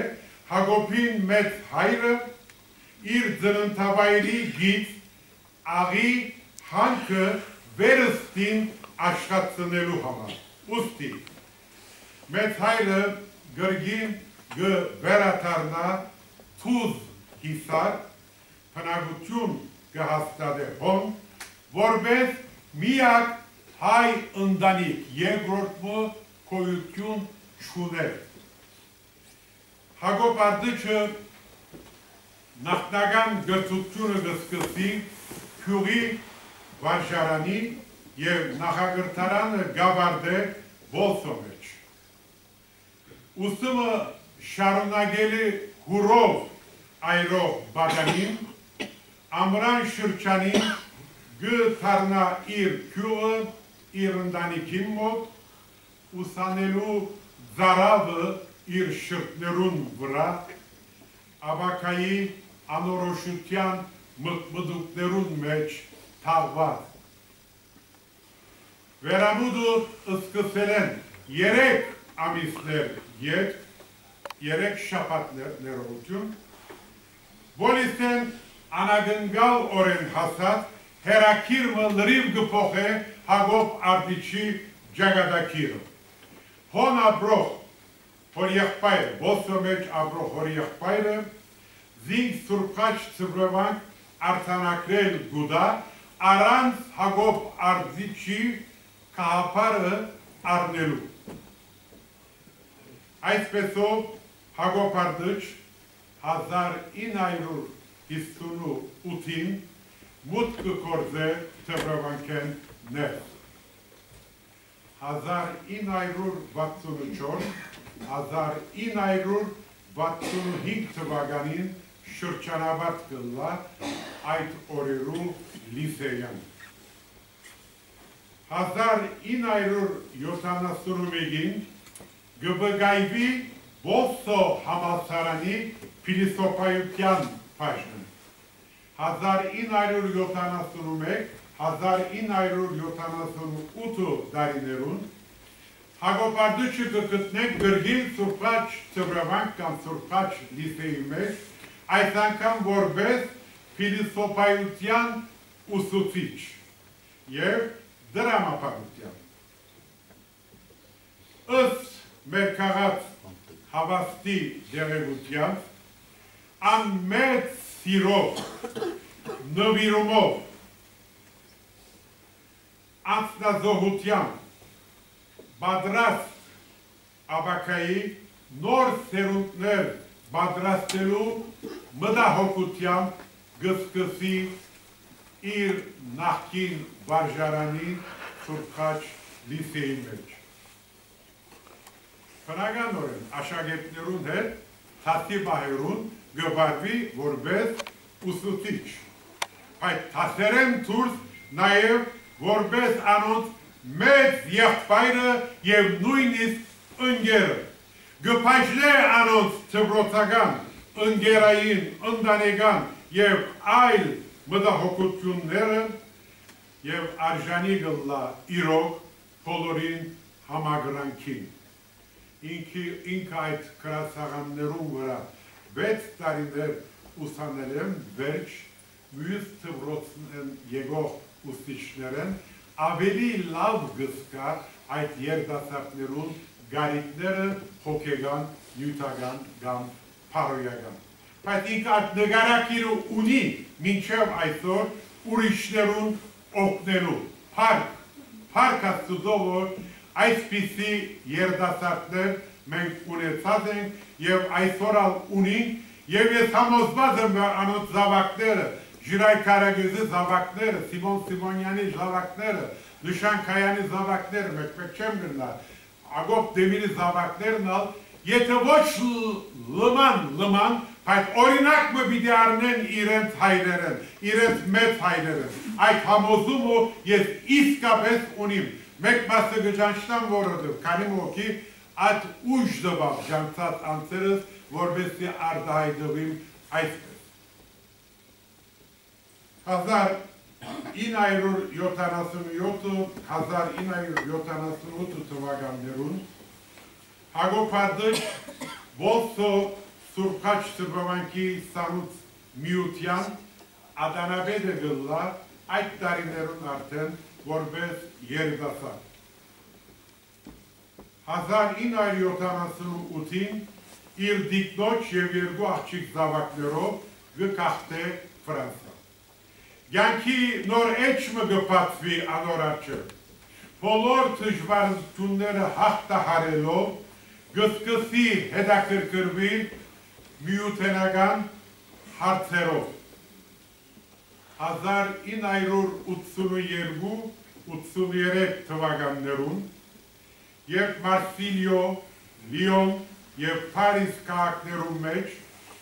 Հագոպին մեծ հայրը իր ծննդավայրի գից աղի հանքը վերստին աշխատցնելու համար։ Ուստի, մեծ հայրը գրգին գ վերաթարնա թուզ հիսար, պնագություն կհաստադե հոն, որպես միակ հայ ընդանիք երկրորդմը կոյություն չուներ։ Հագոպ արդիչը նախնական գրծությունը գսկսի քյուղի վարժարանի և նախագրթարանը գավարդե ոսո մեջ։ Ուսումը շարունակելի հուրով այրող բադանին, ամրան շրջանին գթարնա իր քյուղը իր ընդանիքին մոտ, ուսանելու զարավը իր շրտներուն վրա, աբակայի անորոշության մտմդուկներուն մեջ թաղված։ Վերամուդը սկսել են երեք ամիսներ ետ, երեք շապատներ ներողություն, որից են անագնգալ օրեն հասած հերակիրմը լրիվ գպող է հագոպ արդիչի ջագադակիրը։ Հոն աբրող, հոր եղպայրը, ոսո մեջ աբրող հոր եղպայրը, զինք սուրպաչ ծվրվանք արձանակրել գուդա, առանց հագոպ արդիչի կահապարը արնելու։ Այսպեսով հագոպ արդիչ 1958-ին մուտք կորձե թվրավանքեն ներս։ 1964-1965 թվականին շրջանավարտ կլա այդ օրերու լիսեյան։ 1971-ին գբգայվի Բոսո համալսարանի փիլիսոփայության բաժնը։ 1971-1978 դարիներուն Հագոպարդուչը կգտնենք գրգին սուրպաչ ծվրավանք կամ սուրպաչ լիսեի մեջ, այս անգամ որպես փիլիսոփայության ուսուցիչ և դրամապարության։ Ըստ մեր քաղաց հավաստի դեղևության, անմեծ սիրով, նվիրումով, անցնազողությամբ, բադրաստ աբակայի նոր սերունդներ բադրաստելու մդահոգությամբ գսկսի իր նախկին վարժարանի սուրբխաչ լիսեի մեջ։ Բնականորեն աշակերտներուն հետ թասի բահերուն գվարվի որպես ուսուցիչ։ Այդ թասերեն դուրս նաև որպես անոնց մեծ եղբայրը եւ նույնիսկ ընկերը։ Գփայժլե անոնց ծբրոցական, ընկերային, ընտանեկան եւ այլ մտահոգությունները եւ արժանի գլա իրոք բոլորին համագրանքին ինքը այդ կրացաղաններուն վրա 6 տարիներ ուսանել եմ վերջ մյուս թվրոցն եղող ուսուցիչներեն ավելի լավ գսկա այդ երդասարտներուն գարիկները հոգեգան, նյութական կամ փարոյական։ բայց ինքը այդ նկարակիրը ունի մինչև այսօր ուրիշներուն օգնելու։ Փառք, փառք Աստծո, որ այսպիսի երդասարտներ մենք ունեցած ենք եւ այսօր ալ ունենք եւ ես համոզված եմ անոց զավակները Ժիրայ Կարագյուզի զավակները, Սիմոն Սիմոնյանի զավակները, Նշան Քայանի զավակները, մեկ պետք չեմ գրնա, Ագոպ Դեմիրի զավակներն ալ, եթե ոչ լման, լման, բայց օրինակ մը պիտի առնեն իրենց հայրերեն, իրենց մեծ հայրերեն, այդ համոզումը ես իսկապես ունիմ, մեկ մասը գջանշտան որոդով, քանի մոքի այդ ուժ դվավ ժանցած անցերս, որբեսի արդահայդվիմ այսպես։ 1977-1978 թվականներուն Հագոպադը Բոլսո Սուրբաչ Սրբավանքի սանուց միության ադանաբեդը գլլա այդ տարիներուն արդեն որպես երդասար։ 1978-ին իր դիկնոչ և երկու աղջիկ զավակներով գկախտե Ֆրանսա։ Յանքի նոր էջմը գպացվի անոր արջը, բոլոր թժվարությունները հաղթահարելով գսկսի հետաքրքրվի միութենական հարցերով։ 1982-83 թվականներուն, երբ Մարսիլիո, Լիոն և Պարիս կաղաքներում մեջ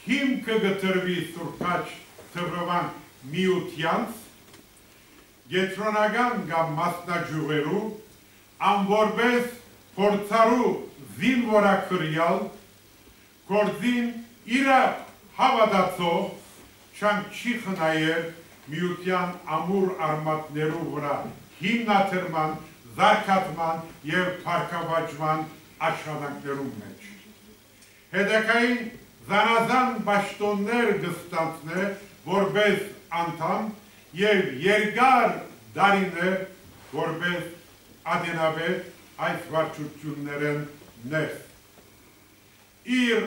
հիմքը գտրվի սուրպաչ թվրվան միությանց, գետրոնական կամ մասնաջուղերու, անվորբես փորձարու զինվորակրյալ, կործին իրա հավադացող, չանք չի խնայեր միության ամուր արմատներու վրա հիմնաթրման, զարկատման և պարկավաճման աշխատանքներում մեջ։ Հետակային զանազան բաշտոններ գստանցներ, որպես անդամ և երկար դարիներ, որպես ադենաբետ այս վարչություններեն ներս։ Իր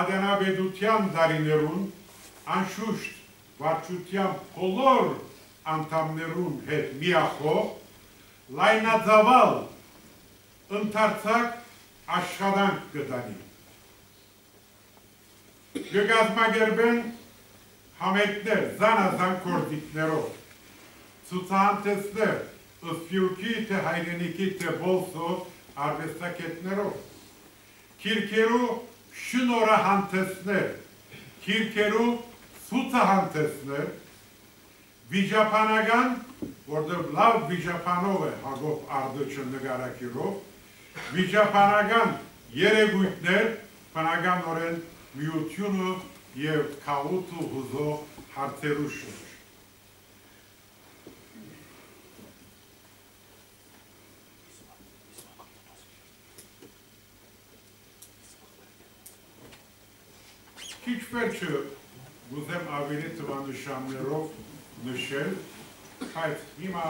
ադենաբետության դարիներուն անշուշտ վարչության բոլոր անդամներուն հետ միախող լայնածավալ ընթարցակ աշխատանք կտանի։ Կգազմագերբեն համերգներ զանազան կորձիկներով, ծուցանտեսներ ըսպյուկի թե հայրենիքի թե բոլսո արվեստակետներով, կիրկերու շնորը հանտեսներ, կիրկերու սուցը հանտեսներ, վիճապանական, որդև լավ վիճապանով է հագով արդոչը նգարակիրով, վիճապանական երեգույթներ, պանական որեն միությունը եւ քաուտու հուզող հարցերու շուրջ։ Քիչ վերջը գուզեմ ավելի տվանշաններով նշել, բայց հիմա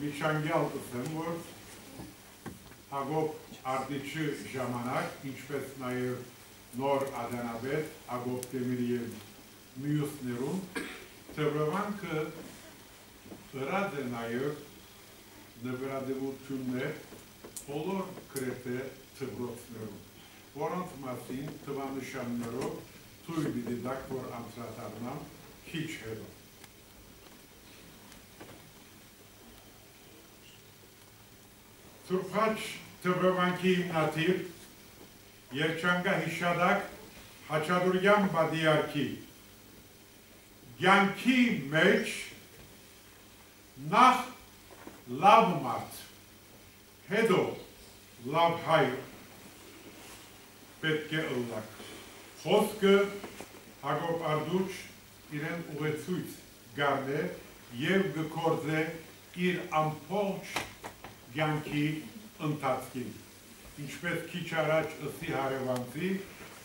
միջանկյալ կսեմ, որ Հագոպ արդիչի ժամանակ, ինչպես նաև նոր ադանաբետ, Հագոպ Տեմիրի և մյուսներում, թվրվանքը ըրած է նաև նվրադևություններ բոլոր կրետե թվրոցներում, որոնց մասին թվանշաններով թույլ բիդիդակ, որ ամսրատարնամ քիչ հետո։ Սուրբաչ թվրվանքի հիմնատիր, երջանգա հիշադակ հաչադուրյան բադիարքի գյանքի մեջ նախ լավ մարդ, հետո լավ հայ պետք է ըլլակ։ Խոսքը Հակոբ Արդուչ իրեն ուղեցույց գարնե և գկործե իր ամպողջ գյանքի ընթացքին ինչպես քիչ առաջ ըսի հարևանցի,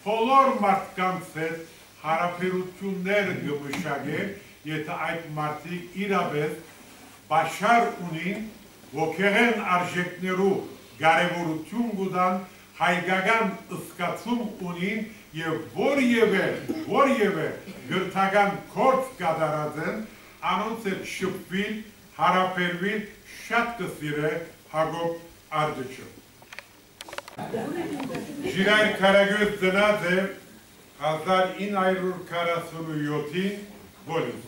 բոլոր մարդկանց հետ հարաբերություններ գմշագե, եթե այդ մարդիկ իրապես բաշար ունին ոգեղեն արժեքներու կարևորություն գուտան, հայկական ըսկացում ունին եւ որևէ որևէ գրթական կորց կատարած են, անոնց է շփվել, հարաբերվել շատ կսիրե Հակոբ Արդուչյանը Ժիրայր Կարագոյ ծնած է 1947-ին Բոլիզ։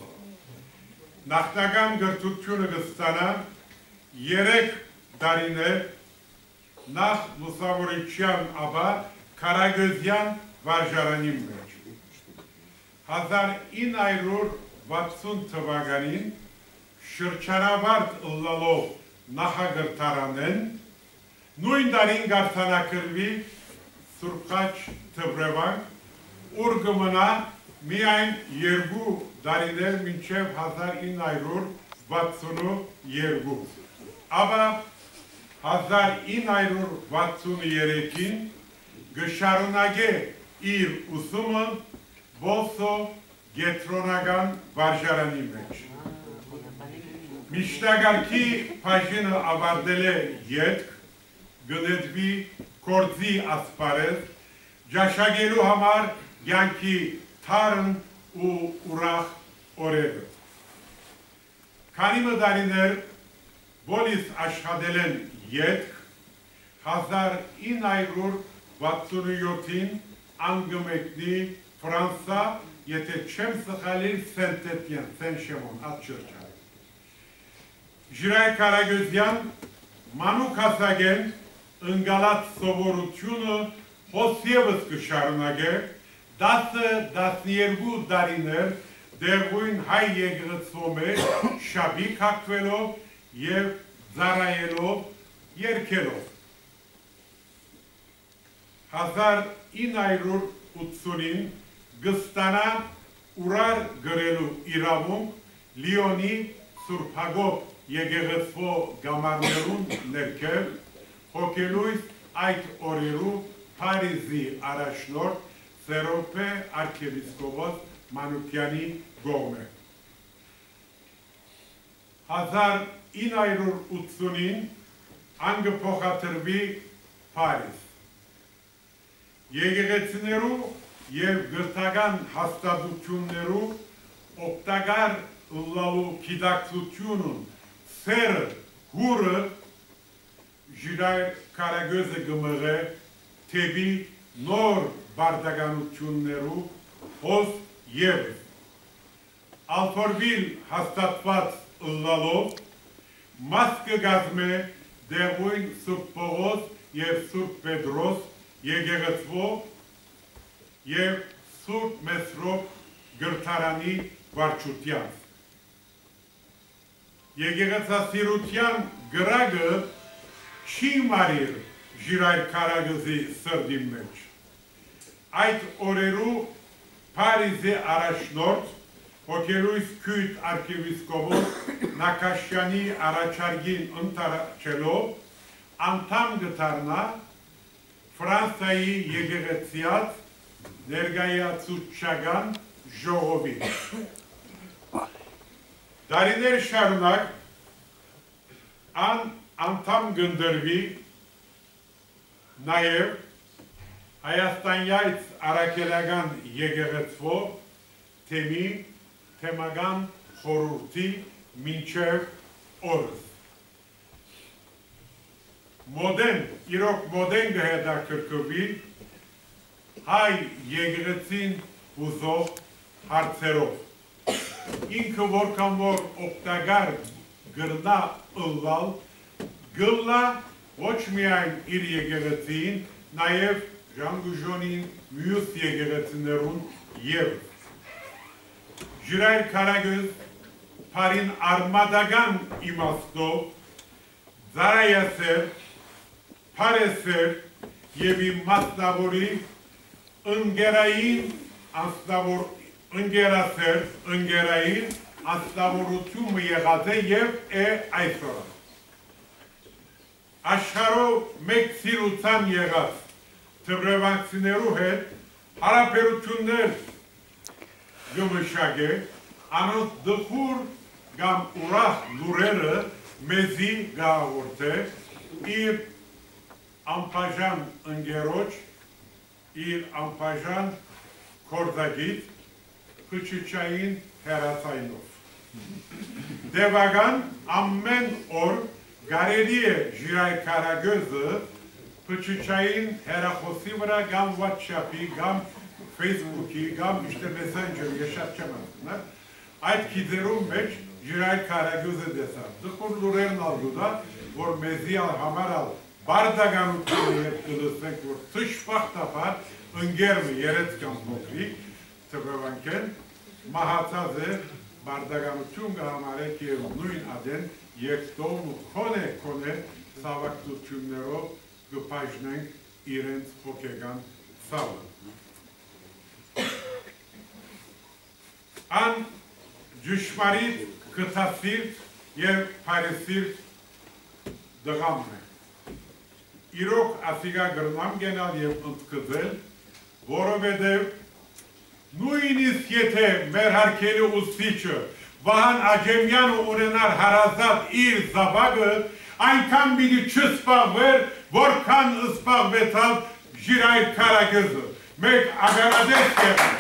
Նախնական գրթությունը կստանա 3 տարիներ նախ Մուսավորիչյան ապա Կարագոզյան վարժարանի մեջ։ 1960 թվականին շրջանավարտ ըլլալով նախագրթարանեն, նույն տարին գարթանակրվի Սուրբխաչ թվրևանք, ուր կմնա միայն երկու դարիներ մինչև 1962, ապա 1963-ին գշարունակե իր ուսումը Բոսո գետրոնական վարժարանի մեջ։ Միշտագարքի պաժինը ավարդել է ետք, գնետվի կործի ասպարեզ, ճաշագելու համար յանքի թարն ու ուրախ օրերը։ Քանի մդարիներ բոլիս աշխատել են ետք, 1967-ին անգմեկնի Ֆրանսա, եթե չեմ սխալիր Սենտետյան, Սեն Շեմոն, at շրջան։ Ժիրայ Կարագոզյան մանուկ հասագեն ընգալած սովորությունը հոսևս կշարունակե 10-12 դարիներ դեղույն հայ եկեղեցու մեջ շաբի կակվելով և զարայելով, երկելով։ 1980-ին գստանա ուրար գրելու իրավունք լիոնի սուրպագով եկեղեցվո գամաններուն ներքև հոգելույս այդ օրերու Փարիզի առաջնորդ Սերոպե արքևիսկոպոս Մանուկյանի գողմը։ 1980-ին անգը փոխադրվի Փարիզ։ Եկեղեցիներու եւ գրթական հաստատություններու օգտակար լալու գիտակցությունն սերը հուրը ժիրայ կարագոզը գմղե թեպի նոր բարդականություններու հոս եվս ալթորվիլ հաստատված ըլլալով մաս կգազմե դեղույն Սուրբ Պողոս և Սուրբ Պետրոս եկեղեցվո և Սուրբ Մեսրոպ գրթարանի վարչության։ Եկեղեցասիրության գրագը չի մարիր ժիրայր կարագզի սրդի մեջ։ Այդ օրերու Փարիզի առաջնորդ հոգելույս քույտ արքիվիսկոպոս Նակաշյանի առաջարկին ընթարչելով անդամ գտարնա Ֆրանսայի եկեղեցիած ներգայացուցչական ժողովի։ Դարիներ շարունակ ան անդամ գնդրվի նաև Հայաստանյայց առակելական եկեղեցվո թեմի թեմական խորուրդի մինչև օրս։ Մոդեն, իրոք մոդեն գհետաքրքրվի հայ եկեղեցին ուզող հարցերով ինքը որքան որ օգտագար գրնա ըլլալ, գլլա ոչ միայն իր եկեղեցին, նաև ժանգուժոնին մյուս եկեղեցիներուն և ժիրայր կարագыз պարին արմադական իմաստով զարայասեր, պարեսեր և իմ մասնավորի ընգերային անձնավոր ընգերասեր, ընգերային անձնավորությունը եղած է և է այսօր։ Աշխարով մեկ սիրուցան եղած թվրևանցիներու հետ հարապերություններ գմշակ է, անոնց դխուր կամ ուրախ լուրերը մեզի գաղորդ է իր ամպաժան ընգերոջ իր անպայժան կորձագիտ փչուչային հերացայնով։ Դևական ամեն օր կարելի է ժիրայ կարագözը փչուչային հերախոսի վրա կամ WhatsApp-ի կամ Facebook-ի կամ իշտե Messenger-ի ես շատ չեմ ասում, այդ քիդերում մեջ ժիրայ կարագözը դեսա։ Դուք լուրերն ալու դա, որ մեզի համարալ բարդագանությունը երբ կլսենք, որ թշպախտապար ընգերմը երեց կամ փոքրիկ թվավանքեն մահացած է բարդագանություն կհամարեք եւ նույն ադեն երկտոն ու քոնե քոնե սավակտություններով կպայժնենք իրենց հոգեգան սավը։ Ան ջուշմարիտ կթասիրտ եւ փարեսիրտ դղամն է իրոք ասիգա գրնամ գենալ եւ ընդգծել, որովհետեւ նույնիսկ եթե մեր հարկելի ուսուցիչը Վահան Աջեմյանը ունենար հարազատ իր զավակը, այնքան պիտի չսպաղվեր, որքան սպաղվեցավ Ժիրայր Կարագեզը։ Մեկ ագարադես եղան։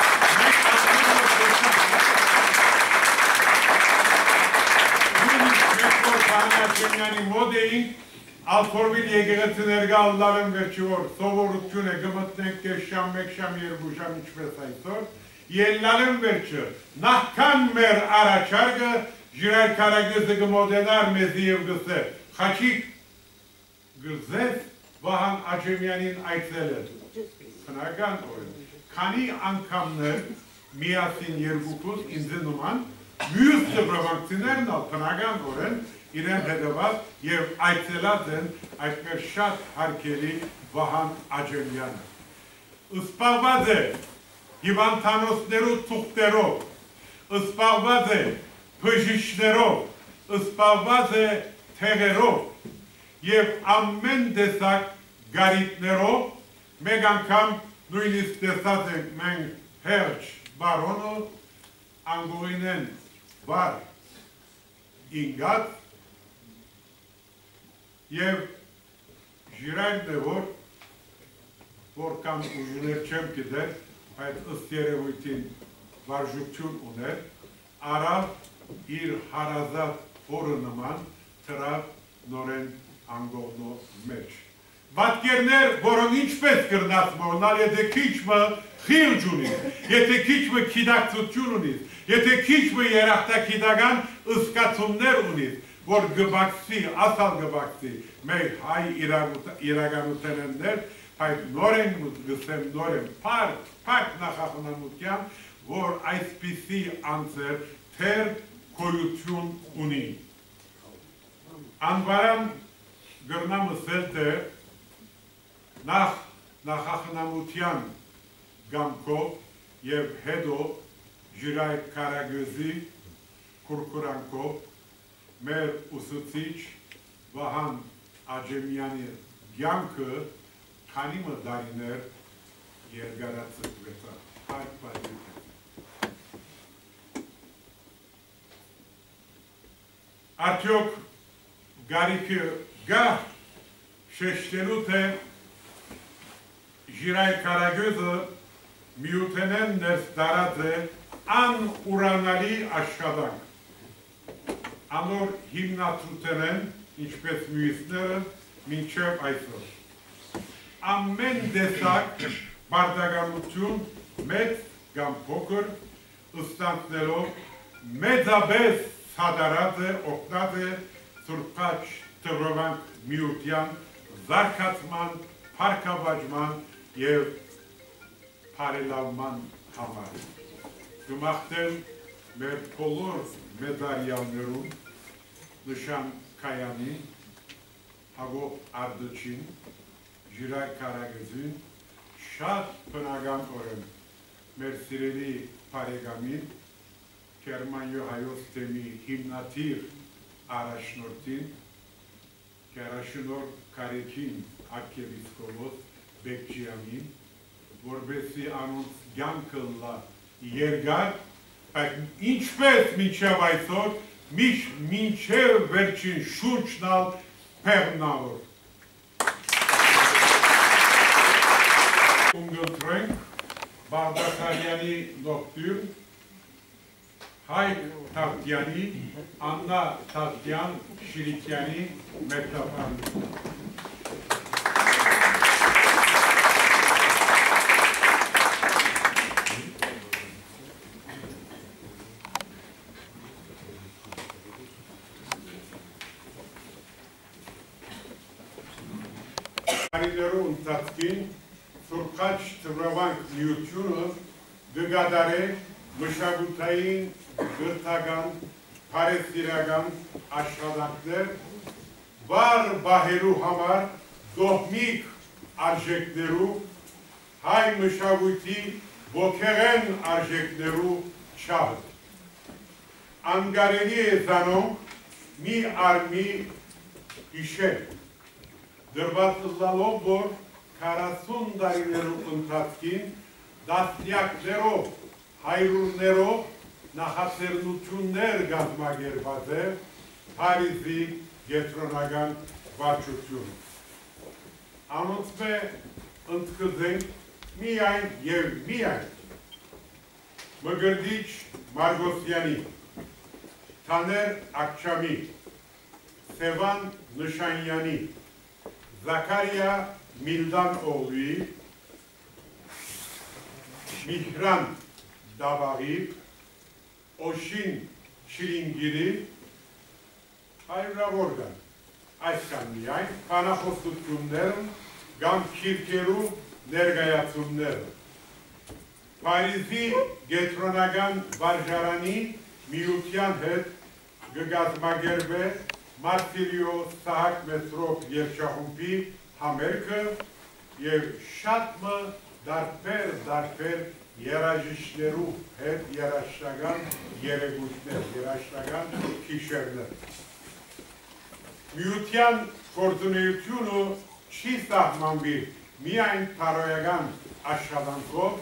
Մենք որ Վահան Աջեմյանի մոդ էինք, Ալփորվիլ եկեղեցի ներկա Ալլահն վերջի որ սովորություն է գմտնենք կես շամ, մեկ շամ, երկու շամ ելլալն վերջը, նախքան մեր առաջարկը ժիրայր կարագեզը գմոդենար մեզի և գսե, խաչիկ գզես վահան աչեմյանին այցել է, խնական օրեն, քանի անգամներ միասին երկուքուս ինձ նման, մյուս ծվրավանքցիներն ալ խնական օրեն իրեն հետևած և այցելած են այդպես շատ հարկելի վահան աջեմյանը։ Ըսպաղված է հիվանդանոսներու թուղթերով, ըսպաղված է փժիշներով, ըսպաղված է թեղերով և ամեն դեսակ գարիտներով, մեկ անգամ նույնիսկ տեսած ենք մենք հերջ բարոնը, անգողինեն վար ինգած Եվ ժիրայնն է, որ որքան ուժներ չեմ գիտեր, բայց ըստ երևույթին վարժություն ուներ, արավ իր հարազատ օրը նման թրավ նորեն անգողնո մեջ։ Վատկերներ, որոնք ինչպես կրնած մորնալ, եթե քիչմը խիլջ ունիս, եթե քիչմը քիդակցություն ունիս, եթե քիչմը երախտակիդական ըսկացումներ ունիս, որ գբակսի, ասալ գբակսի, մեր հայ իրականութեններ, այդ նոր են գսեմ, նոր են պարկ, պարկ նախախնամության, որ այսպիսի անձեր թեր կոյություն ունի։ Անվարան գրնամ ասել թե նախ նախախնամության գամքով և հետո ժիրայ կարագözի կուրկուրանքով մեր ուսուցիչ Վահան Աջեմյանի կյանքը քանի մը դարիներ երկարացկվեցավ։ Այդ պատիվ Արդյոք գարիքը գա շեշտելու թե ժիրայ կարագյոզը միութենեն ներս դարած է ան ուրանալի աշխատանք անոր հիմնացուտեր են, ինչպես մյուսները, մինչև այսօր։ Ամեն դեսակ բարդագանություն մեծ կամ փոքր ըստանքներով մեծաբես սադարած է, օգնած է սուրպաչ տվրովանք միության զարկացման, պարկավաջման և պարելավման համար։ Գմաղթել մեր բոլոր մեդարյալներում նշան կայանի, հագո արդոչին, ժիրայ կարագզին, շատ բնական օրեն մեր սիրելի պարեգամին, կերմանյո հայոց թեմի հիմնատիր առաջնորդին, կերաշնոր կարեքին արկևիսկովոս բեկջիանին, որբեսի անոնց գյանքը լա երգար, բայց ինչպես մինչև այսօր, մինչև վերջին շուրջնալ պեղնավոր։ Ունգլտրել Բաղդասարյանի նոկտյուրն, Հայկ Թավտյանի, Աննա Թավտյան, Շիրիկյանի մեկնաբանություն։ Տարիներու ընթացքին Սուրբխաչ թվրավանք միությունը դգադարե մշակութային, գրթական, փարեսիրական աշխատանքներ բար բահերու համար դոհմիկ արժեքներու հայ մշակույթի ոգեղեն արժեքներու չափ անգարելի է զանոնք մի արմի իշել դրվածլալով, որ 40 դարիներու ընթացքին դասյակներով, հայրուրներով նախաձեռնություններ գազմագերված է Փարիզի գետրոնական վարչությունը։ Անոնցմե ընդգծենք միայն եւ միայն Մգրդիչ Մարգոսյանի, Թաներ Ակչամի, Սևան Նշանյանի, Զաքարիա Միլդան օղլի, Միհրան Դավաղի, Օշին Շիրինգիրի, հայրավոր կան, այսքան միայն, կանախոսություններն կամ քիրքերու ներգայացումները։ Պարիզի գետրոնական վարժարանի միության հետ գգազմագերբե Մարտիրիո Սահակ Մետրոպ երջախումբի համերգը եւ շատ մը դարբեր դարբեր երաժիշներու հետ երաշտական երեգույթներ, երաշտական քիշերներ։ Միության գործունեությունը չի սահմանվի միայն տարոյական աշխատանքով,